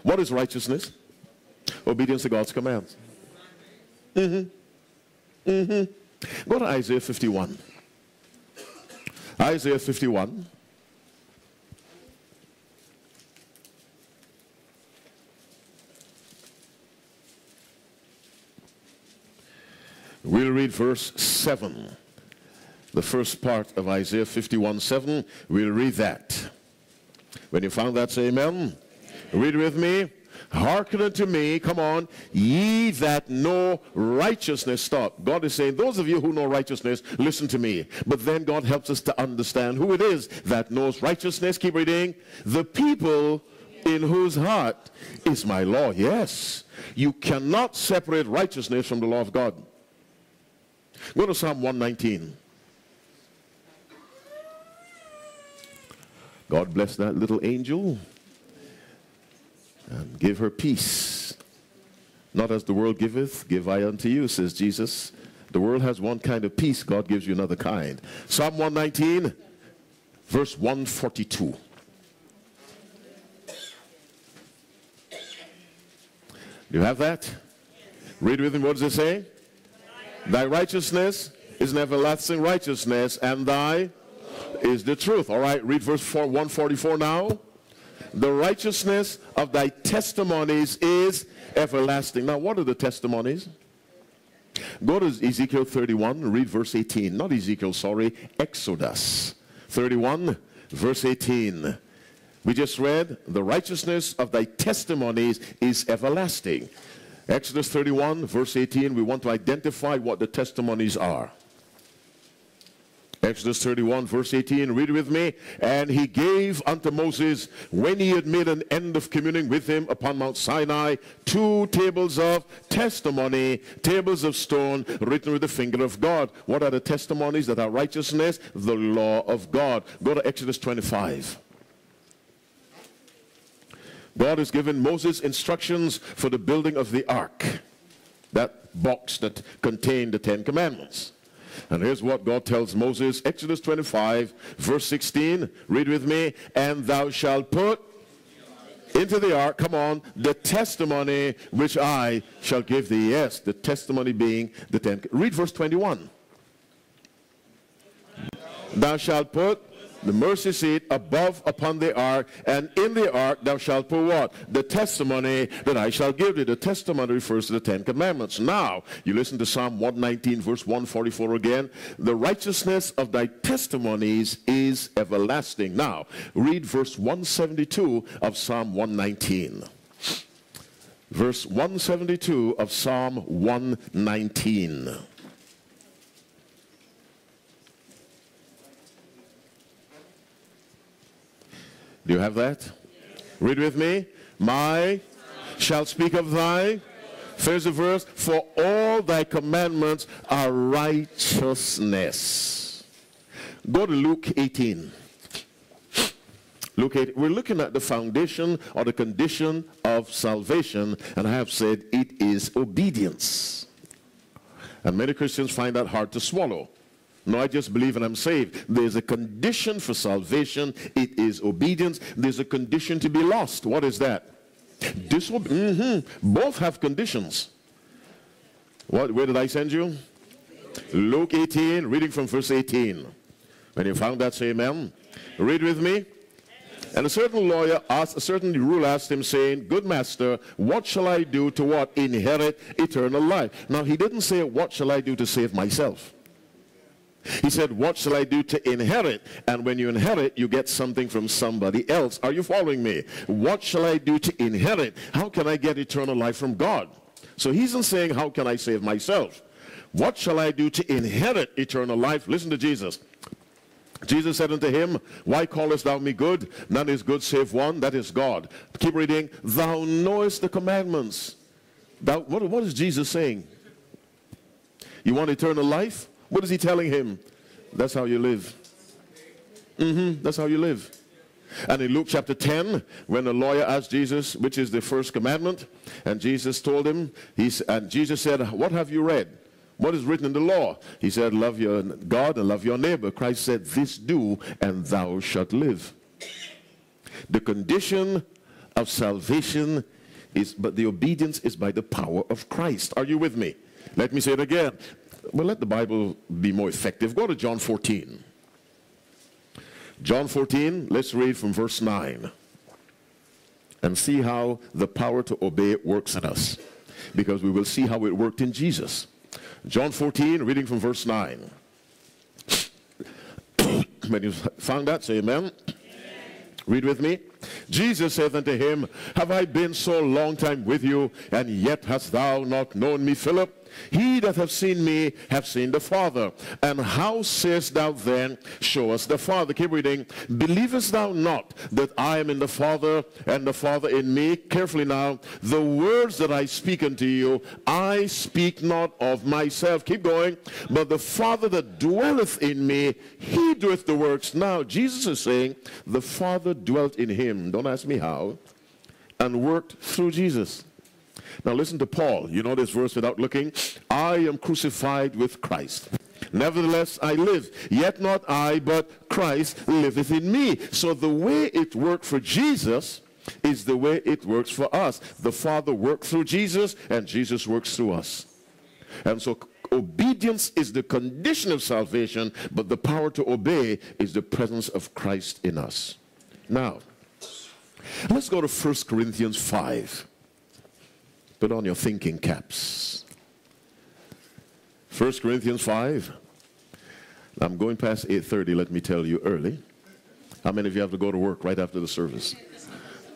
What is righteousness? Obedience to God's commands. Mm-hmm. Mm-hmm. Go to Isaiah 51. Isaiah 51. We'll read verse 7. The first part of Isaiah 51 7. We'll read that. When you found that, say amen. Read with me. Hearken unto me, come on, ye that know righteousness. Stop. God is saying, those of you who know righteousness, listen to me. But then God helps us to understand who it is that knows righteousness. Keep reading. The people in whose heart is my law. Yes. You cannot separate righteousness from the law of God. Go to Psalm 119. God bless that little angel and give her peace. Not as the world giveth, give I unto you, says Jesus. The world has one kind of peace, God gives you another kind. Psalm 119, verse 142. Do you have that? Read with me. What does it say? Thy righteousness is an everlasting righteousness, and thy is the truth. All right, read verse 4, 144 now the righteousness of thy testimonies is everlasting. Now, what are the testimonies? Go to Ezekiel 31, read verse 18. Not Ezekiel, sorry, Exodus 31, verse 18. We just read, the righteousness of thy testimonies is everlasting. Exodus 31, verse 18, we want to identify what the testimonies are. Exodus 31, verse 18, read with me. And he gave unto Moses, when he had made an end of communing with him upon Mount Sinai, two tables of testimony, tables of stone written with the finger of God. What are the testimonies that are righteousness? The law of God. Go to Exodus 25. God has given Moses instructions for the building of the ark, that box that contained the Ten Commandments. And here's what God tells Moses, Exodus 25, verse 16. Read with me. And thou shalt put into the ark, come on, the testimony which I shall give thee. Yes, the testimony being the ten. Read verse 21. Thou shalt put the mercy seat above upon the ark, and in the ark thou shalt put what? The testimony that I shall give thee. The testimony refers to the Ten Commandments. Now, you listen to Psalm 119, verse 144 again. The righteousness of thy testimonies is everlasting. Now, read verse 172 of Psalm 119 verse 172 of Psalm 119. Do you have that? Read with me. My shall speak of thy. First verse. For all thy commandments are righteousness. Go to Luke 18. Luke 8. We're looking at the foundation or the condition of salvation, and I have said it is obedience. And many Christians find that hard to swallow. No, I just believe and I'm saved. There's a condition for salvation. It is obedience. There's a condition to be lost. What is that? Disobe- mm-hmm. Both have conditions. What, where did I send you? Luke 18, reading from verse 18. When you found that, say amen. Read with me. And a certain lawyer asked, a certain ruler asked him, saying, Good master, what shall I do to what? Inherit eternal life. Now, he didn't say, What shall I do to save myself? He said, What shall I do to inherit? And when you inherit, you get something from somebody else. Are you following me? What shall I do to inherit? How can I get eternal life from God? So he isn't saying, How can I save myself? What shall I do to inherit eternal life? Listen to Jesus. Jesus said unto him, Why callest thou me good? None is good save one, that is God. Keep reading. Thou knowest the commandments. Thou, what, what is Jesus saying? You want eternal life? What is he telling him? That's how you live. Mm-hmm, that's how you live. And in Luke chapter 10, when the lawyer asked Jesus, which is the first commandment, and Jesus told him, he's, and Jesus said, What have you read? What is written in the law? He said, Love your God and love your neighbor. Christ said, This do, and thou shalt live. The condition of salvation is, but the obedience is by the power of Christ. Are you with me? Let me say it again. Well, let the Bible be more effective. Go to John 14. John 14, let's read from verse 9 and see how the power to obey works in us. Because we will see how it worked in Jesus. John 14, reading from verse 9. when you found that, say amen. amen. Read with me. Jesus saith unto him, Have I been so long time with you, and yet hast thou not known me, Philip? He that hath seen me hath seen the Father. And how sayest thou then, Show us the Father? Keep reading. Believest thou not that I am in the Father, and the Father in me? Carefully now. The words that I speak unto you, I speak not of myself. Keep going. But the Father that dwelleth in me, he doeth the works. Now, Jesus is saying, the Father dwelt in him. Don't ask me how. And worked through Jesus. Now listen to Paul. You know this verse without looking. I am crucified with Christ. Nevertheless, I live. Yet not I, but Christ liveth in me. So the way it worked for Jesus is the way it works for us. The Father worked through Jesus, and Jesus works through us. And so obedience is the condition of salvation, but the power to obey is the presence of Christ in us. Now, let's go to 1 Corinthians 5. Put on your thinking caps. 1 Corinthians 5. I'm going past 8.30, let me tell you early. How many of you have to go to work right after the service?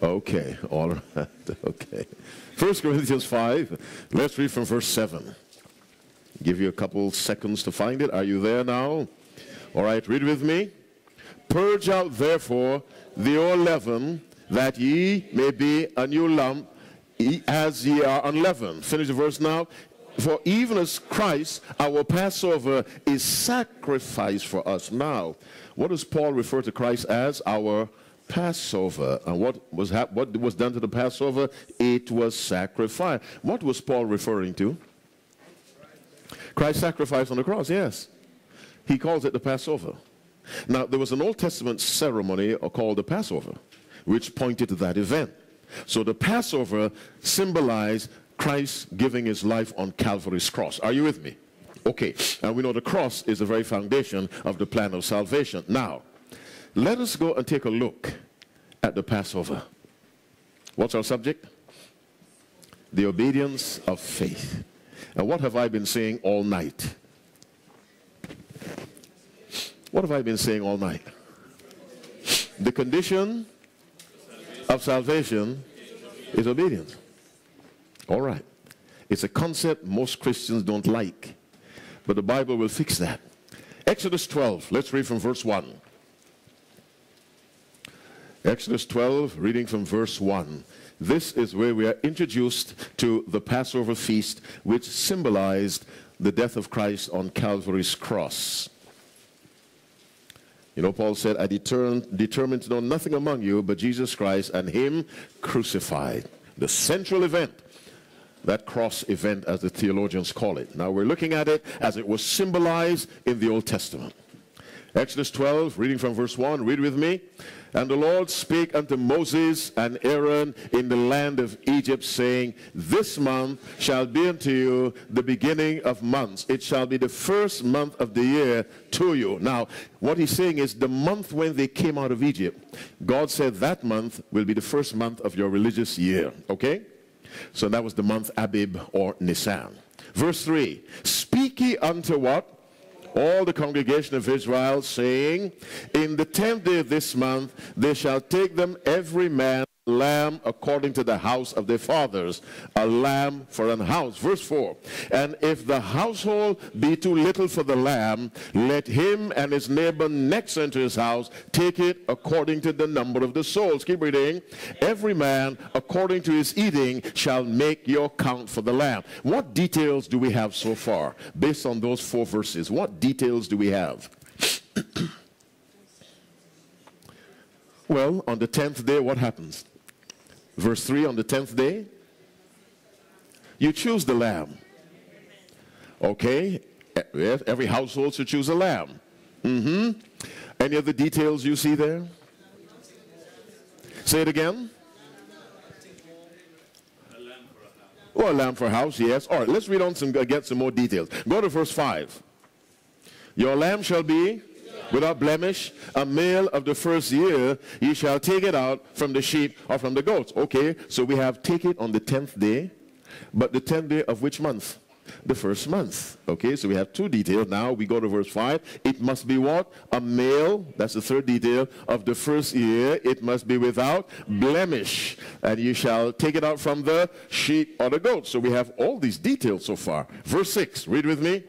Okay, all right, okay. 1 Corinthians 5, let's read from verse 7. Give you a couple seconds to find it. Are you there now? All right, read with me. Purge out therefore the old leaven, that ye may be a new lump, as ye are unleavened. Finish the verse now. For even as Christ, our Passover, is sacrificed for us. Now, what does Paul refer to Christ as? Our Passover. And what was, what was done to the Passover? It was sacrificed. What was Paul referring to? Christ's sacrifice on the cross, yes. He calls it the Passover. Now, there was an Old Testament ceremony called the Passover, which pointed to that event. So the Passover symbolized Christ giving his life on Calvary's cross. Are you with me? Okay. And we know the cross is the very foundation of the plan of salvation. Now, let us go and take a look at the Passover. What's our subject? The obedience of faith. And what have I been saying all night? What have I been saying all night? The condition of salvation is obedience. All right. It's a concept most Christians don't like, but the Bible will fix that. Exodus 12, let's read from verse 1. Exodus 12, reading from verse 1. This is where we are introduced to the Passover feast, which symbolized the death of Christ on Calvary's cross. You know, Paul said, I determined, determined to know nothing among you but Jesus Christ and Him crucified. The central event, that cross event, as the theologians call it. Now we're looking at it as it was symbolized in the Old Testament. Exodus 12, reading from verse 1, read with me. And the Lord spake unto Moses and Aaron in the land of Egypt, saying, This month shall be unto you the beginning of months. It shall be the first month of the year to you. Now, what he's saying is the month when they came out of Egypt, God said that month will be the first month of your religious year. Okay? So that was the month Abib or Nisan. Verse 3 Speak ye unto what? All the congregation of Israel, saying, In the tenth day of this month they shall take them every man lamb according to the house of their fathers, a lamb for an house. Verse 4 And if the household be too little for the lamb, let him and his neighbor next unto his house take it according to the number of the souls. Keep reading. Every man according to his eating shall make your count for the lamb. What details do we have so far based on those four verses? What details do we have? well, on the 10th day, what happens? Verse 3 on the 10th day, you choose the lamb. Okay? Every household should choose a lamb. Mm-hmm. Any other details you see there? Say it again. Or a lamb for a house, yes. All right, let's read on some, get some more details. Go to verse 5. Your lamb shall be without blemish, a male of the first year, ye shall take it out from the sheep or from the goats. Okay, so we have take it on the 10th day, but the 10th day of which month? The first month. Okay, so we have two details. Now we go to verse 5. It must be what? A male, that's the third detail, of the first year. It must be without blemish. And you shall take it out from the sheep or the goat. So we have all these details so far. Verse 6, read with me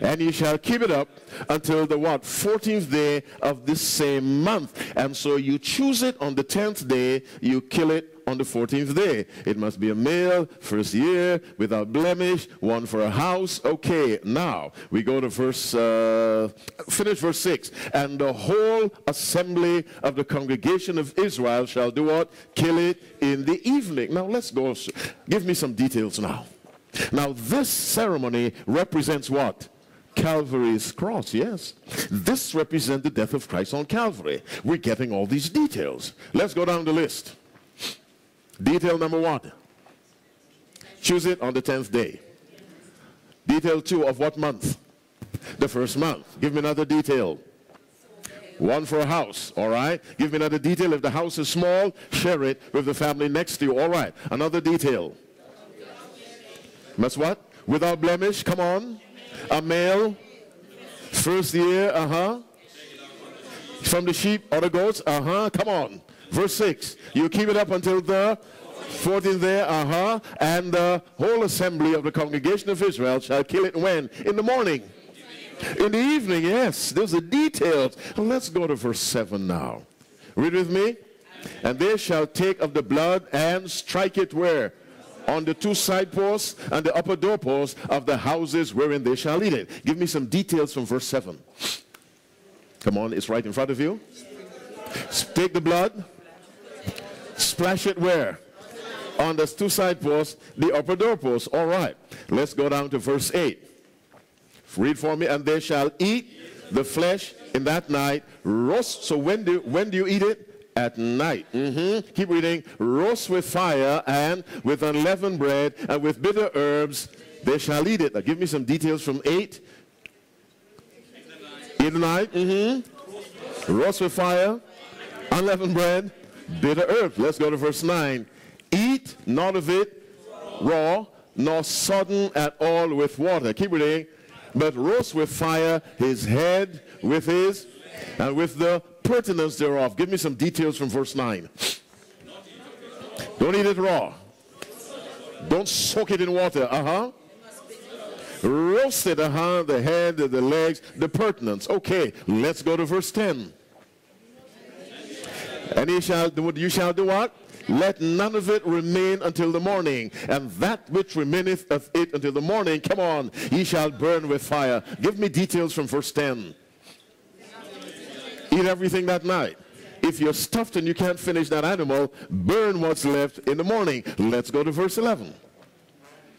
and you shall keep it up until the what? 14th day of this same month. And so you choose it on the 10th day you kill it on the 14th day. It must be a male first year without blemish one for a house. Okay now we go to verse uh, finish verse 6 and the whole assembly of the congregation of israel shall do what? Kill it in the evening. Now let's go give me some details now. Now this ceremony represents what Calvary's cross, yes. This represents the death of Christ on Calvary. We're getting all these details. Let's go down the list. Detail number one. Choose it on the 10th day. Detail two of what month? The first month. Give me another detail. One for a house, all right? Give me another detail. If the house is small, share it with the family next to you, all right? Another detail. Must what? Without blemish, come on a male, first year, uh huh. From the sheep or the goats, uh huh. Come on. Verse 6. You keep it up until the 14th there, uh huh. And the whole assembly of the congregation of Israel shall kill it when? In the morning. In the evening, yes. Those are details. Let's go to verse 7 now. Read with me. And they shall take of the blood and strike it where? On the two side posts and the upper door posts of the houses wherein they shall eat it. Give me some details from verse 7. Come on, it's right in front of you. Take the blood, splash it where? On the two side posts, the upper door posts. All right. Let's go down to verse 8. Read for me. And they shall eat the flesh in that night roast. So when do, when do you eat it? At night. Mm-hmm. Keep reading. Roast with fire and with unleavened bread and with bitter herbs, they shall eat it. Now give me some details from 8. In the night. Mm-hmm. Roast with fire, unleavened bread, bitter herbs. Let's go to verse 9. Eat not of it raw, nor sodden at all with water. Keep reading. But roast with fire his head with his and with the purtenance thereof. Give me some details from verse 9. Don't eat it raw. Don't soak it in water. Uh huh. Roast it, uh huh. The head, the legs, the purtenance. Okay, let's go to verse 10. And he shall do you shall do what? Let none of it remain until the morning. And that which remaineth of it until the morning, come on, ye shall burn with fire. Give me details from verse 10. Eat everything that night. If you're stuffed and you can't finish that animal, burn what's left in the morning. Let's go to verse 11.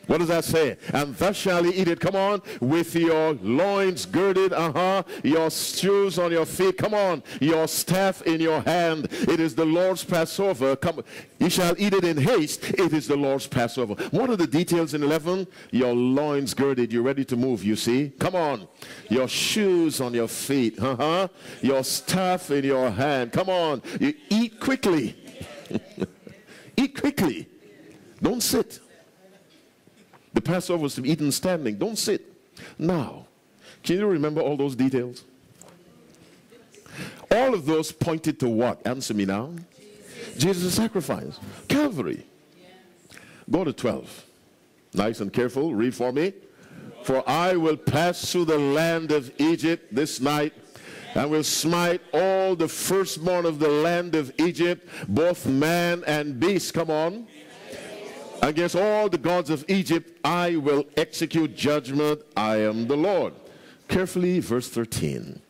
What does that say? And thus shall ye eat it. Come on. With your loins girded. Uh-huh. Your shoes on your feet. Come on. Your staff in your hand. It is the Lord's Passover. Come. You shall eat it in haste. It is the Lord's Passover. What are the details in 11? Your loins girded. You're ready to move, you see. Come on. Your shoes on your feet. Uh-huh. Your staff in your hand. Come on. You eat quickly. eat quickly. Don't sit. The Passover was to be eaten standing. Don't sit. Now, can you remember all those details? All of those pointed to what? Answer me now. Jesus' sacrifice. Calvary. Go to 12. Nice and careful. Read for me. For I will pass through the land of Egypt this night and will smite all the firstborn of the land of Egypt, both man and beast. Come on. Against all the gods of Egypt, I will execute judgment. I am the Lord. Carefully, verse 13.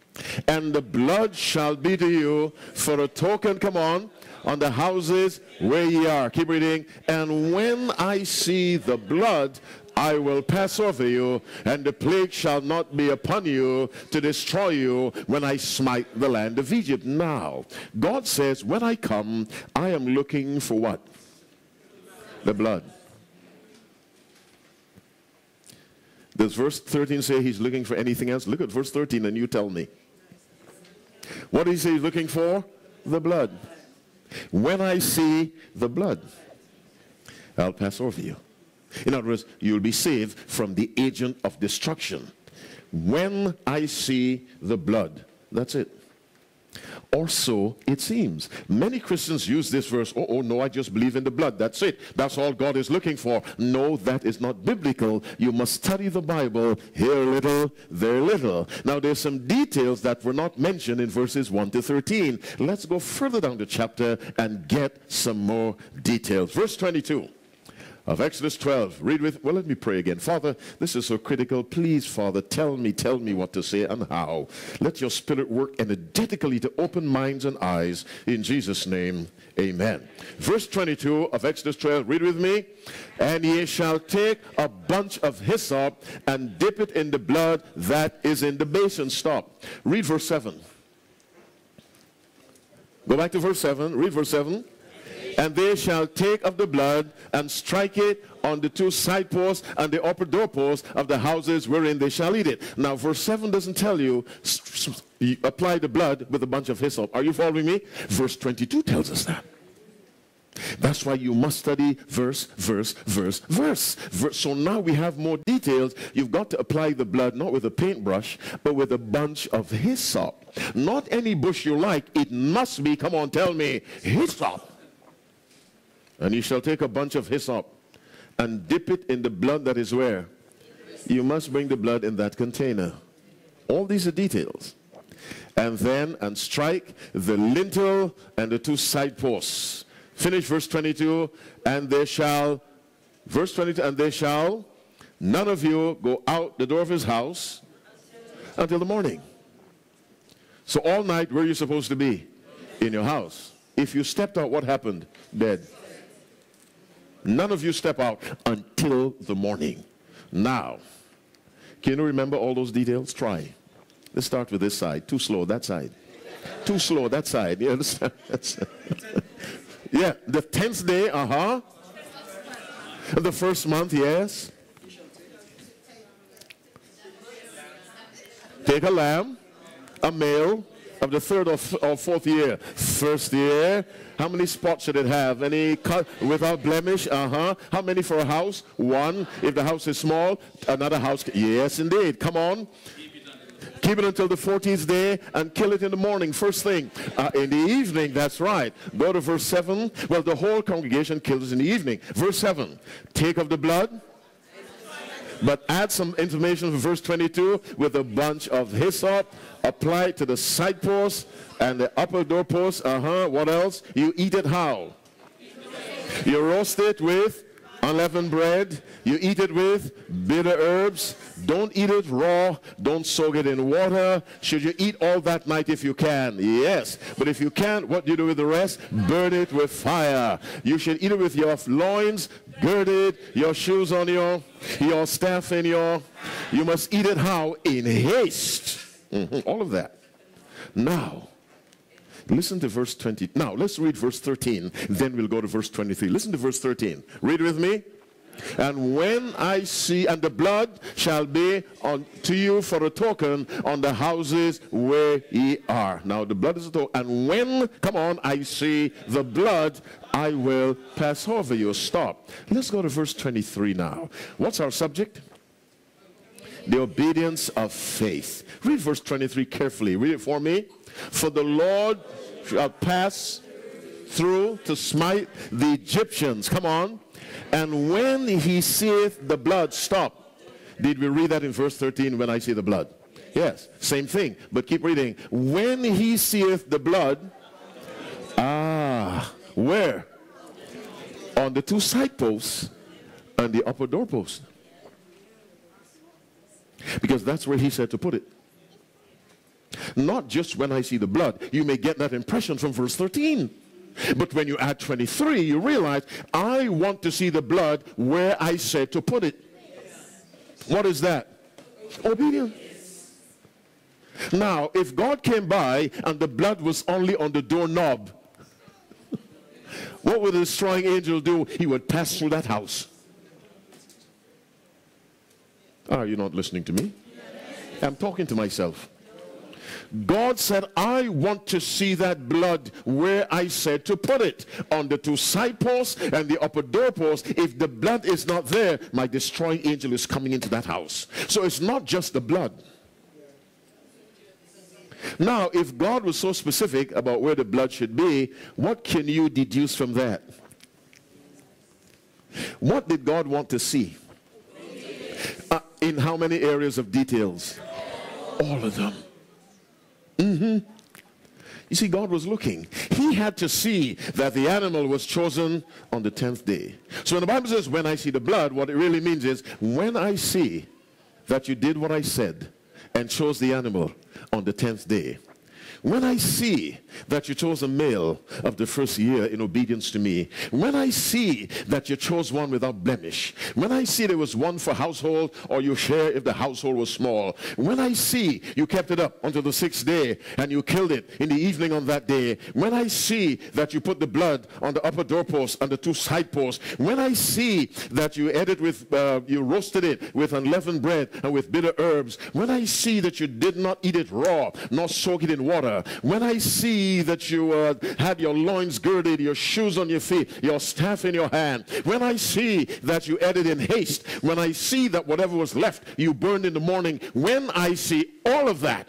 And the blood shall be to you for a token, come on, on the houses where ye are. Keep reading. And when I see the blood, I will pass over you, and the plague shall not be upon you to destroy you when I smite the land of Egypt. Now, God says, when I come, I am looking for what? The blood. Does verse 13 say he's looking for anything else? Look at verse 13 and you tell me. What does he say he's looking for? The blood. When I see the blood, I'll pass over you. In other words, you'll be saved from the agent of destruction. When I see the blood, that's it or so it seems. Many Christians use this verse, oh, oh, no, I just believe in the blood. That's it. That's all God is looking for. No, that is not biblical. You must study the Bible here little, there little. Now, there's some details that were not mentioned in verses 1 to 13. Let's go further down the chapter and get some more details. Verse 22 of Exodus 12. Read with, well, let me pray again. Father, this is so critical. Please, Father, tell me, tell me what to say and how. Let your spirit work energetically to open minds and eyes. In Jesus' name, amen. Verse 22 of Exodus 12. Read with me. And ye shall take a bunch of hyssop and dip it in the blood that is in the basin. Stop. Read verse 7. Go back to verse 7. Read verse 7. And they shall take of the blood and strike it on the two side posts and the upper doorposts of the houses wherein they shall eat it. Now, verse 7 doesn't tell you, apply the blood with a bunch of hyssop. Are you following me? Verse 22 tells us that. That's why you must study verse, verse, verse, verse, verse. So now we have more details. You've got to apply the blood not with a paintbrush, but with a bunch of hyssop. Not any bush you like. It must be, come on, tell me, hyssop. And you shall take a bunch of hyssop and dip it in the blood that is where? You must bring the blood in that container. All these are details. And then, and strike the lintel and the two side posts. Finish verse 22. And they shall, verse 22, and they shall, none of you go out the door of his house until the morning. So all night, where are you supposed to be? In your house. If you stepped out, what happened? Dead. None of you step out until the morning. Now, can you remember all those details? Try. Let's start with this side. Too slow, that side. Too slow, that side. You understand? yeah, the tenth day, uh huh. The first month, yes. Take a lamb, a male of the third or, or fourth year. First year, how many spots should it have? Any cut without blemish? Uh-huh. How many for a house? One. If the house is small, another house. Yes, indeed. Come on. Keep it until the 14th day and kill it in the morning, first thing. Uh, in the evening, that's right. Go to verse 7. Well, the whole congregation kills in the evening. Verse 7. Take of the blood But add some information for verse 22 with a bunch of hyssop applied to the side post and the upper door post. Uh-huh. What else? You eat it how? You roast it with unleavened bread. You eat it with bitter herbs. Don't eat it raw. Don't soak it in water. Should you eat all that night if you can? Yes. But if you can't, what do you do with the rest? Burn it with fire. You should eat it with your loins girded, your shoes on your, your staff in your. You must eat it how? In haste. Mm-hmm. All of that. Now, Listen to verse 20. Now, let's read verse 13. Then we'll go to verse 23. Listen to verse 13. Read with me. And when I see, and the blood shall be unto you for a token on the houses where ye are. Now the blood is a token. And when, come on, I see the blood, I will pass over you. Stop. Let's go to verse 23 now. What's our subject? The obedience of faith. Read verse 23 carefully. Read it for me. For the Lord shall pass through to smite the Egyptians. Come on. And when he seeth the blood, stop. Did we read that in verse 13 when I see the blood? Yes, same thing. But keep reading. When he seeth the blood, ah, where? On the two side posts and the upper doorpost. Because that's where he said to put it. Not just when I see the blood. You may get that impression from verse 13. But when you add 23, you realize, I want to see the blood where I said to put it. What is that? Obedience. Now, if God came by and the blood was only on the doorknob, what would the destroying angel do? He would pass through that house. Are you not listening to me? I'm talking to myself. God said, I want to see that blood where I said to put it, on the two side posts and the upper door post. If the blood is not there, my destroying angel is coming into that house. So it's not just the blood. Now, if God was so specific about where the blood should be, what can you deduce from that? What did God want to see? Uh, in how many areas of details? All of them. Mm-hmm. You see, God was looking. He had to see that the animal was chosen on the 10th day. So when the Bible says, when I see the blood, what it really means is, when I see that you did what I said and chose the animal on the 10th day, when I see that you chose a male of the first year in obedience to me, when I see that you chose one without blemish, when I see there was one for household or you share if the household was small, when I see you kept it up until the sixth day and you killed it in the evening on that day, when I see that you put the blood on the upper doorpost and the two side posts, when I see that you it with, uh, you roasted it with unleavened bread and with bitter herbs, when I see that you did not eat it raw, nor soak it in water, when I see that you uh, had your loins girded, your shoes on your feet, your staff in your hand, when I see that you ate it in haste, when I see that whatever was left you burned in the morning, when I see all of that,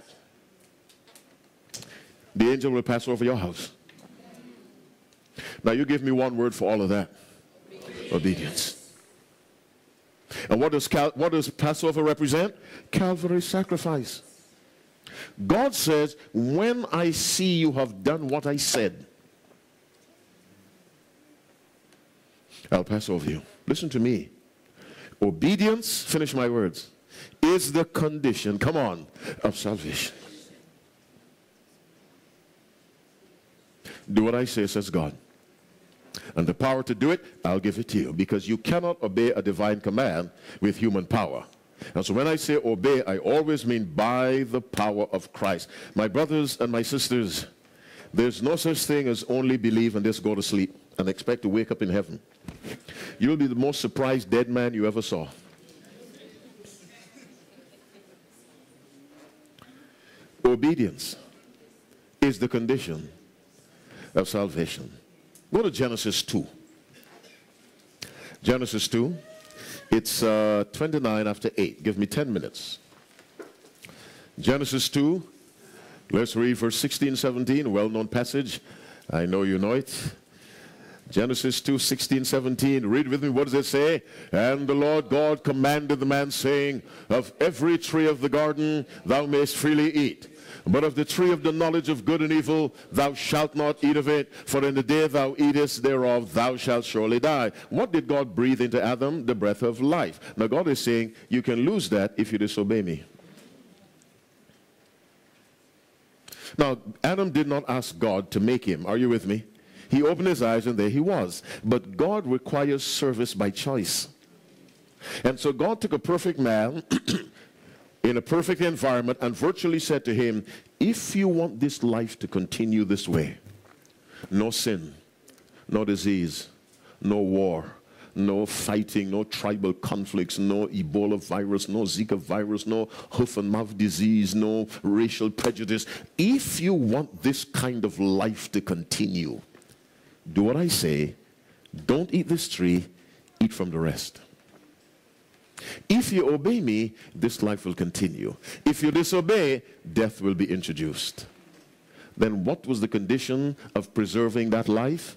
the angel will pass over your house. Now you give me one word for all of that. Obedience. Obedience. And what does, Cal- what does Passover represent? Calvary sacrifice. God says, when I see you have done what I said, I'll pass over you. Listen to me. Obedience, finish my words, is the condition, come on, of salvation. Do what I say, says God. And the power to do it, I'll give it to you. Because you cannot obey a divine command with human power. And so when I say obey, I always mean by the power of Christ. My brothers and my sisters, there's no such thing as only believe and just go to sleep and expect to wake up in heaven. You'll be the most surprised dead man you ever saw. Obedience is the condition of salvation. Go to Genesis 2. Genesis 2. It's uh, 29 after 8. Give me 10 minutes. Genesis 2. Let's read verse 16, 17, well known passage. I know you know it. Genesis 2, 16, 17. Read with me. What does it say? And the Lord God commanded the man, saying, Of every tree of the garden thou mayest freely eat. But of the tree of the knowledge of good and evil thou shalt not eat of it, for in the day thou eatest thereof thou shalt surely die. What did God breathe into Adam? The breath of life. Now God is saying, you can lose that if you disobey me. Now, Adam did not ask God to make him. Are you with me? He opened his eyes and there he was. But God requires service by choice. And so God took a perfect man in a perfect environment and virtually said to him, if you want this life to continue this way, no sin, no disease, no war, no fighting, no tribal conflicts, no Ebola virus, no Zika virus, no hoof and mouth disease, no racial prejudice. If you want this kind of life to continue, do what I say, don't eat this tree, eat from the rest. If you obey me, this life will continue. If you disobey, death will be introduced. Then what was the condition of preserving that life?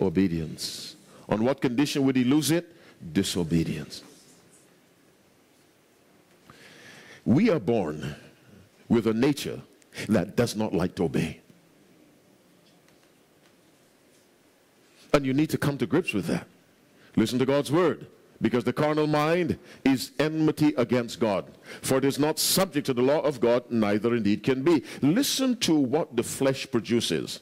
Obedience. On what condition would he lose it? Disobedience. We are born with a nature that does not like to obey. And you need to come to grips with that. Listen to God's word. Because the carnal mind is enmity against God. For it is not subject to the law of God, neither indeed can be. Listen to what the flesh produces.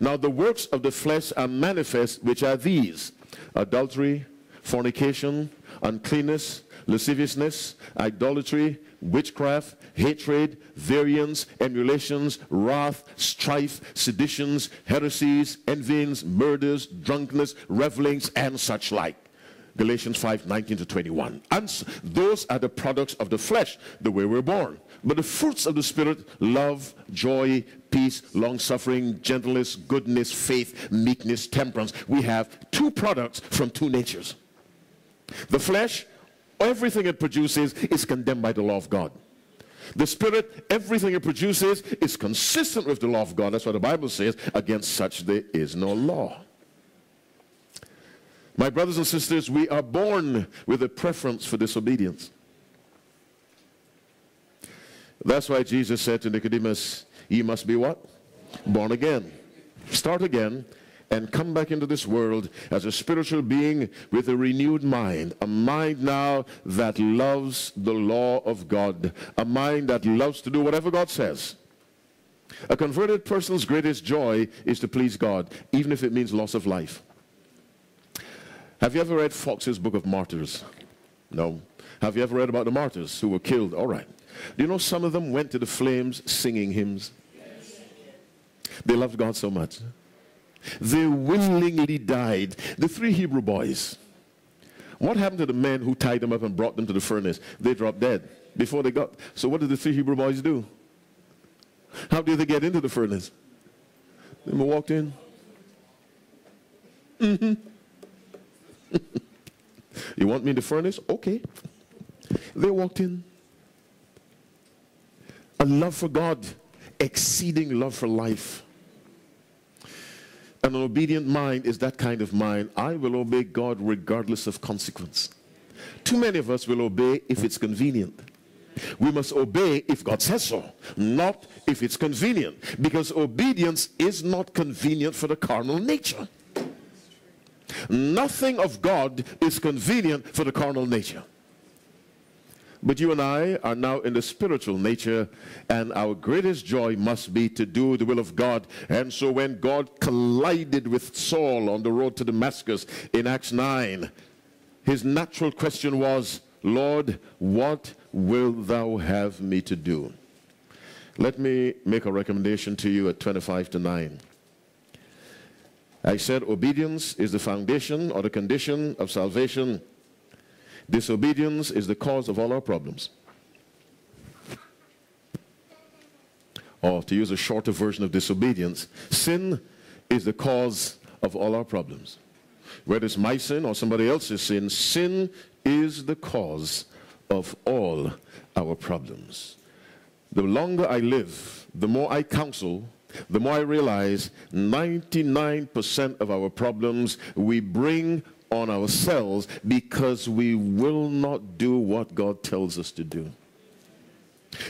Now the works of the flesh are manifest, which are these. Adultery, fornication, uncleanness, lasciviousness, idolatry, witchcraft, hatred, variance, emulations, wrath, strife, seditions, heresies, envyings, murders, drunkenness, revelings, and such like. Galatians 5, 19 to 21. And those are the products of the flesh, the way we're born. But the fruits of the Spirit, love, joy, peace, long-suffering, gentleness, goodness, faith, meekness, temperance. We have two products from two natures. The flesh, everything it produces is condemned by the law of God. The Spirit, everything it produces is consistent with the law of God. That's what the Bible says. Against such there is no law. My brothers and sisters, we are born with a preference for disobedience. That's why Jesus said to Nicodemus, "You must be what? Born again. Start again and come back into this world as a spiritual being with a renewed mind. A mind now that loves the law of God. A mind that loves to do whatever God says. A converted person's greatest joy is to please God, even if it means loss of life. Have you ever read Foxe's Book of Martyrs? No. Have you ever read about the martyrs who were killed? All right. Do you know some of them went to the flames singing hymns? Yes. They loved God so much. They willingly died. The three Hebrew boys. What happened to the men who tied them up and brought them to the furnace? They dropped dead before they got. So what did the three Hebrew boys do? How did they get into the furnace? They walked in. Mm-hmm. you want me in the furnace? Okay. They walked in. A love for God, exceeding love for life. And an obedient mind is that kind of mind. I will obey God regardless of consequence. Too many of us will obey if it's convenient. We must obey if God says so, not if it's convenient. Because obedience is not convenient for the carnal nature. Nothing of God is convenient for the carnal nature. But you and I are now in the spiritual nature, and our greatest joy must be to do the will of God. And so when God collided with Saul on the road to Damascus in Acts 9, his natural question was, Lord, what will thou have me to do? Let me make a recommendation to you at 25 to 9. I said obedience is the foundation or the condition of salvation. Disobedience is the cause of all our problems. Or to use a shorter version of disobedience, sin is the cause of all our problems. Whether it's my sin or somebody else's sin, sin is the cause of all our problems. The longer I live, the more I counsel the more I realize 99% of our problems we bring on ourselves because we will not do what God tells us to do.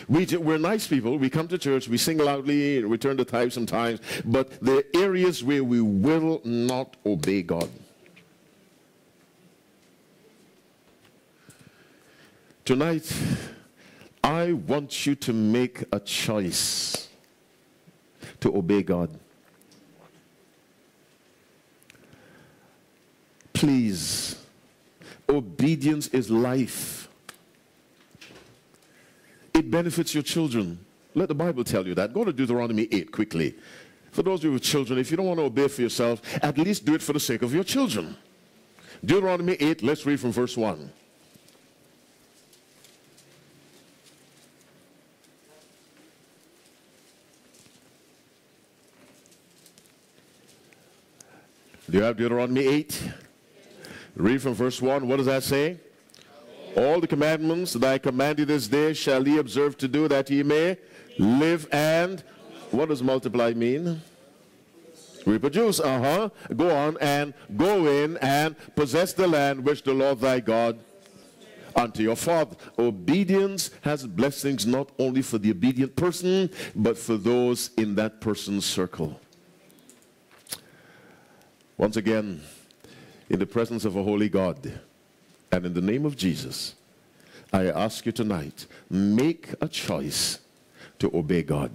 We, we're nice people. We come to church, we sing loudly, return the tithe sometimes, but there are areas where we will not obey God. Tonight, I want you to make a choice to obey God. Please, obedience is life. It benefits your children. Let the Bible tell you that. Go to Deuteronomy 8 quickly. For those of you with children, if you don't want to obey for yourself, at least do it for the sake of your children. Deuteronomy 8, let's read from verse 1. Do you have Deuteronomy 8? Read from verse 1. What does that say? All the commandments that I command you this day shall ye observe to do that ye may live and what does multiply mean? Reproduce, uh-huh. Go on and go in and possess the land which the Lord thy God unto your father. Obedience has blessings not only for the obedient person, but for those in that person's circle. Once again, in the presence of a holy God and in the name of Jesus, I ask you tonight, make a choice to obey God.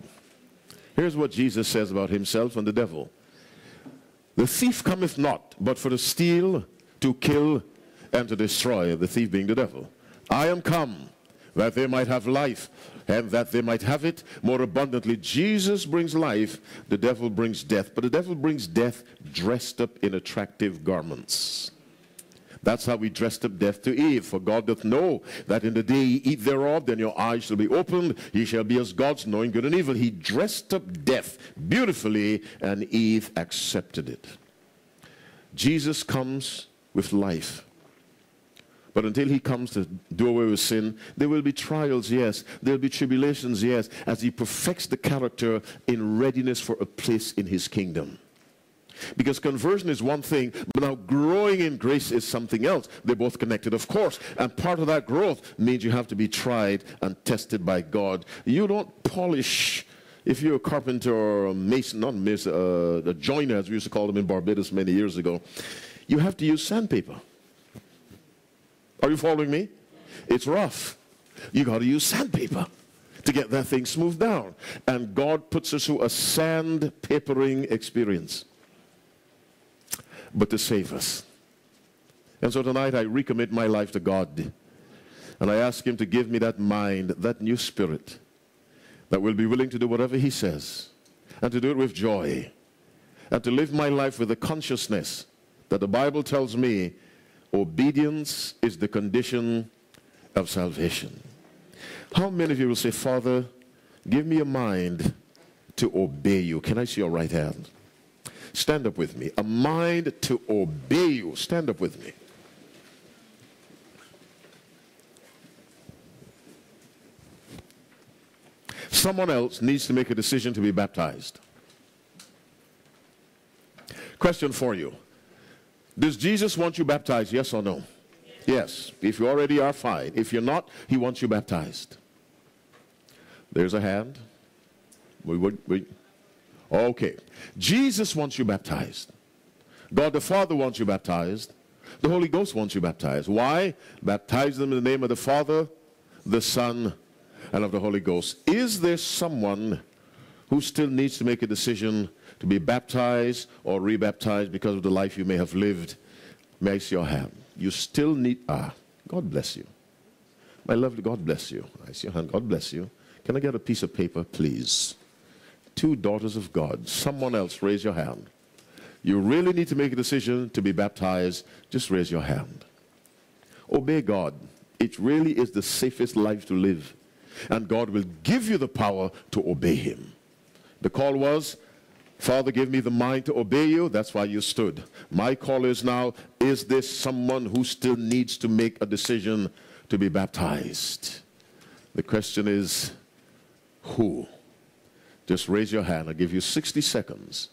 Here's what Jesus says about himself and the devil. The thief cometh not, but for to steal, to kill, and to destroy, the thief being the devil. I am come that they might have life and that they might have it more abundantly. Jesus brings life, the devil brings death, but the devil brings death dressed up in attractive garments. That's how we dressed up death to Eve. For God doth know that in the day ye eat thereof, then your eyes shall be opened, ye shall be as gods, knowing good and evil. He dressed up death beautifully, and Eve accepted it. Jesus comes with life. But until he comes to do away with sin, there will be trials, yes. There will be tribulations, yes, as he perfects the character in readiness for a place in his kingdom. Because conversion is one thing, but now growing in grace is something else. They're both connected, of course. And part of that growth means you have to be tried and tested by God. You don't polish if you're a carpenter or a mason, not a mason, uh, a joiner, as we used to call them in Barbados many years ago, you have to use sandpaper. Are you following me? It's rough. You got to use sandpaper to get that thing smoothed down. And God puts us through a sandpapering experience. But to save us. And so tonight I recommit my life to God. And I ask him to give me that mind, that new spirit, that will be willing to do whatever he says. And to do it with joy. And to live my life with the consciousness that the Bible tells me Obedience is the condition of salvation. How many of you will say, Father, give me a mind to obey you? Can I see your right hand? Stand up with me. A mind to obey you. Stand up with me. Someone else needs to make a decision to be baptized. Question for you. Does Jesus want you baptized? Yes or no? Yes. If you already are, fine. If you're not, he wants you baptized. There's a hand. We would, we, okay. Jesus wants you baptized. God the Father wants you baptized. The Holy Ghost wants you baptized. Why? Baptize them in the name of the Father, the Son, and of the Holy Ghost. Is there someone who still needs to make a decision to be baptized or rebaptized because of the life you may have lived, may I see your hand? You still need, ah, God bless you. My lovely, God bless you. I see your hand. God bless you. Can I get a piece of paper, please? Two daughters of God. Someone else, raise your hand. You really need to make a decision to be baptized. Just raise your hand. Obey God. It really is the safest life to live. And God will give you the power to obey Him. The call was Father, give me the mind to obey you. That's why you stood. My call is now, is this someone who still needs to make a decision to be baptized? The question is, who? Just raise your hand. I'll give you 60 seconds.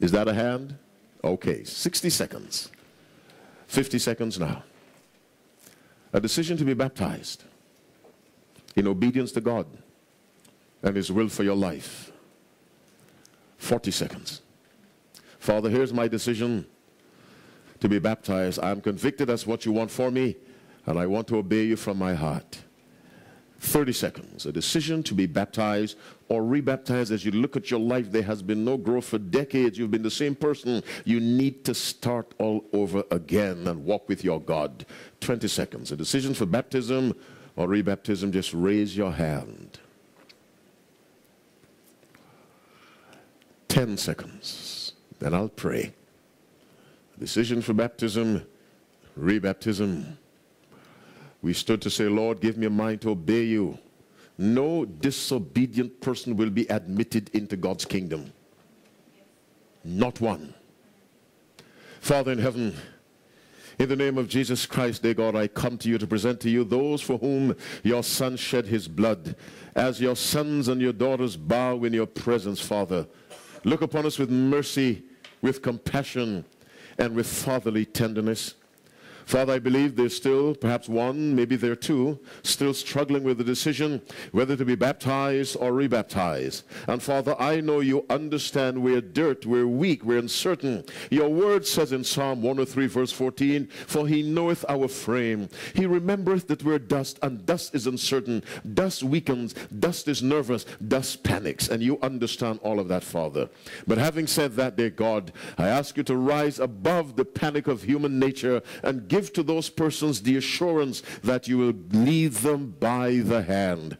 Is that a hand? Okay, 60 seconds. 50 seconds now. A decision to be baptized in obedience to God and His will for your life. 40 seconds. Father, here's my decision to be baptized. I'm convicted that's what you want for me, and I want to obey you from my heart. 30 seconds. A decision to be baptized or rebaptized as you look at your life. There has been no growth for decades. You've been the same person. You need to start all over again and walk with your God. 20 seconds. A decision for baptism or rebaptism. Just raise your hand. 10 seconds. Then I'll pray. Decision for baptism, rebaptism we stood to say, Lord, give me a mind to obey you. No disobedient person will be admitted into God's kingdom. Not one. Father in heaven, in the name of Jesus Christ, dear God, I come to you to present to you those for whom your Son shed his blood. As your sons and your daughters bow in your presence, Father, look upon us with mercy, with compassion, and with fatherly tenderness. Father, I believe there's still perhaps one, maybe there are two, still struggling with the decision whether to be baptized or rebaptized. And Father, I know you understand we're dirt, we're weak, we're uncertain. Your word says in Psalm 103, verse 14, For he knoweth our frame. He remembereth that we're dust, and dust is uncertain. Dust weakens, dust is nervous, dust panics. And you understand all of that, Father. But having said that, dear God, I ask you to rise above the panic of human nature and give to those persons the assurance that you will lead them by the hand.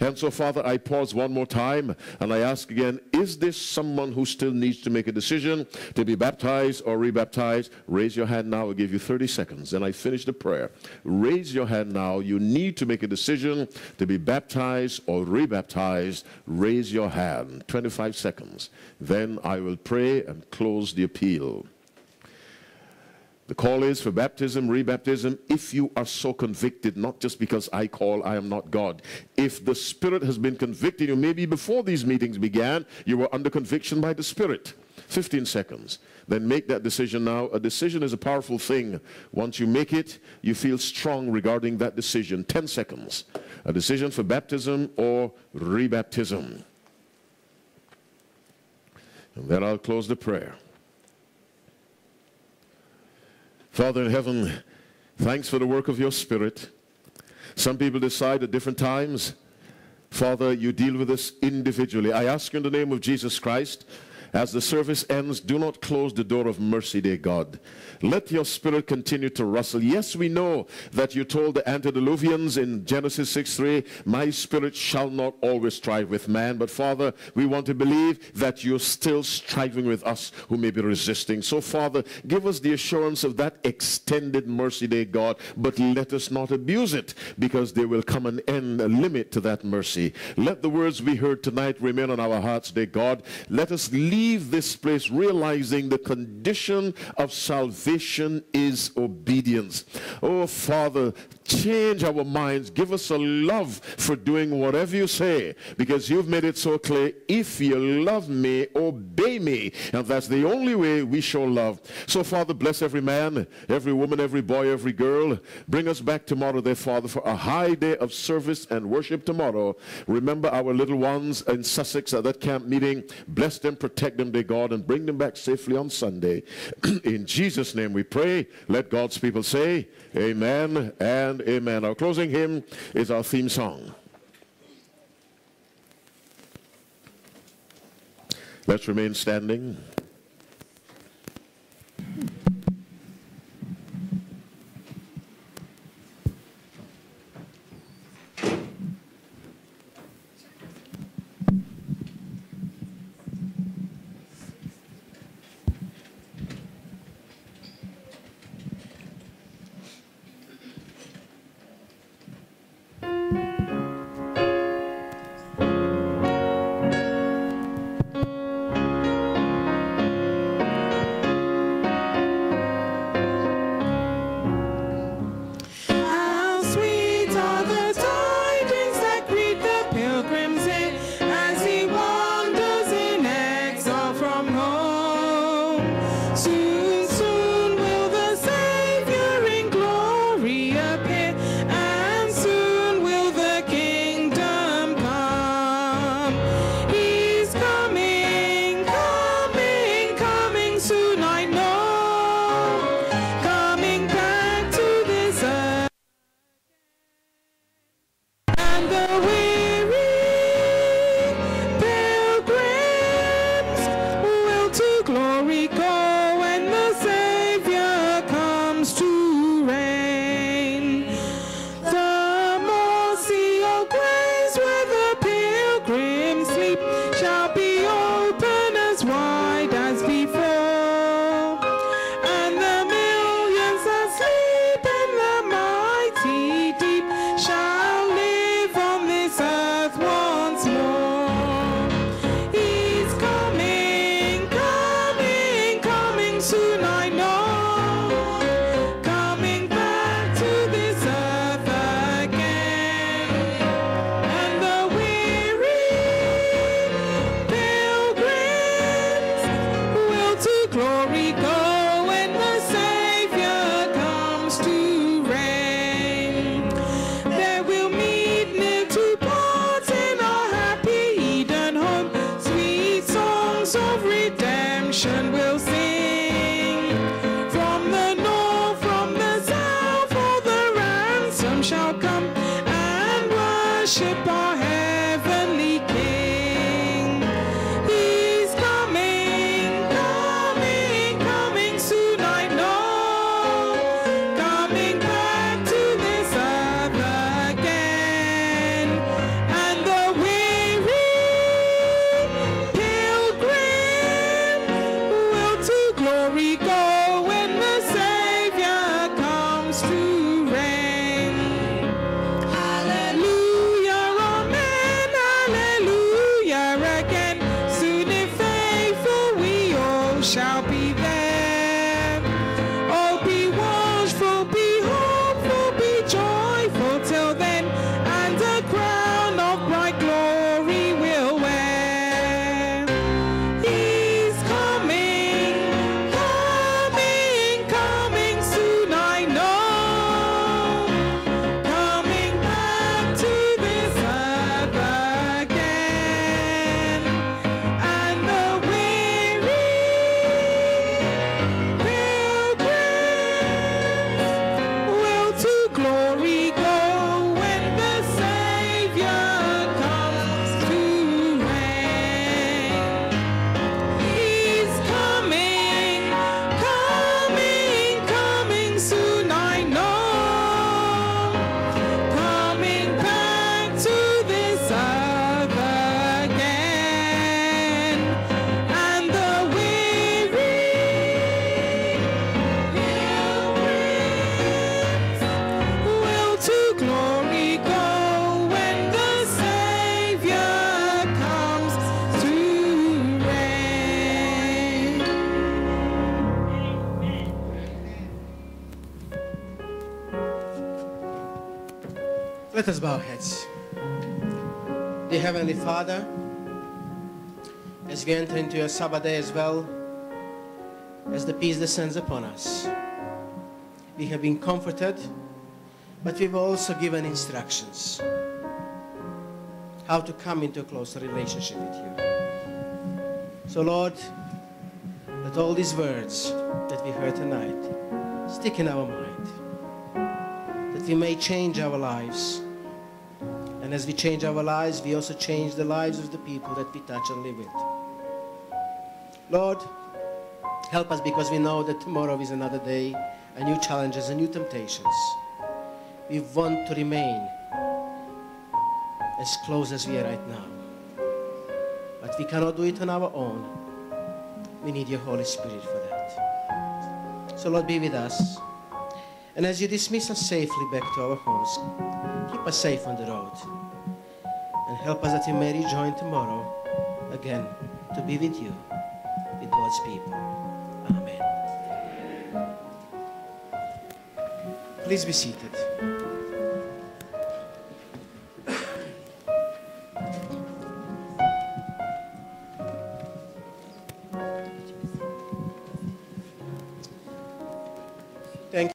And so, Father, I pause one more time and I ask again, is this someone who still needs to make a decision to be baptized or rebaptized? Raise your hand now. I'll give you 30 seconds. Then I finish the prayer. Raise your hand now. You need to make a decision to be baptized or rebaptized. Raise your hand. 25 seconds. Then I will pray and close the appeal. The call is for baptism, rebaptism, if you are so convicted, not just because I call, I am not God. If the Spirit has been convicting you, maybe before these meetings began, you were under conviction by the Spirit. 15 seconds. Then make that decision now. A decision is a powerful thing. Once you make it, you feel strong regarding that decision. 10 seconds. A decision for baptism or rebaptism. And then I'll close the prayer. Father in heaven, thanks for the work of your Spirit. Some people decide at different times. Father, you deal with us individually. I ask you in the name of Jesus Christ, as the service ends, do not close the door of mercy, dear God. Let your spirit continue to rustle. Yes, we know that you told the antediluvians in Genesis 6 3, My spirit shall not always strive with man. But Father, we want to believe that you're still striving with us who may be resisting. So, Father, give us the assurance of that extended mercy, dear God. But let us not abuse it because there will come an end, a limit to that mercy. Let the words we heard tonight remain on our hearts, dear God. Let us leave this place realizing the condition of salvation salvation is obedience. Oh, Father, change our minds. Give us a love for doing whatever you say because you've made it so clear. If you love me, obey me. And that's the only way we show love. So, Father, bless every man, every woman, every boy, every girl. Bring us back tomorrow, dear Father, for a high day of service and worship tomorrow. Remember our little ones in Sussex at that camp meeting. Bless them, protect them, dear God, and bring them back safely on Sunday. in Jesus' name we pray. Let God's people say, Amen and amen. Our closing hymn is our theme song. Let's remain standing. Let us bow heads. Dear Heavenly Father, as we enter into your Sabbath day as well, as the peace descends upon us, we have been comforted, but we've also given instructions how to come into a closer relationship with you. So, Lord, let all these words that we heard tonight stick in our mind, that we may change our lives. And as we change our lives, we also change the lives of the people that we touch and live with. Lord, help us because we know that tomorrow is another day, and new challenges and new temptations. We want to remain as close as we are right now. But we cannot do it on our own. We need your Holy Spirit for that. So, Lord, be with us. And as you dismiss us safely back to our homes, keep us safe on the road. And help us that we may rejoin tomorrow again to be with you, with God's people. Amen. Please be seated.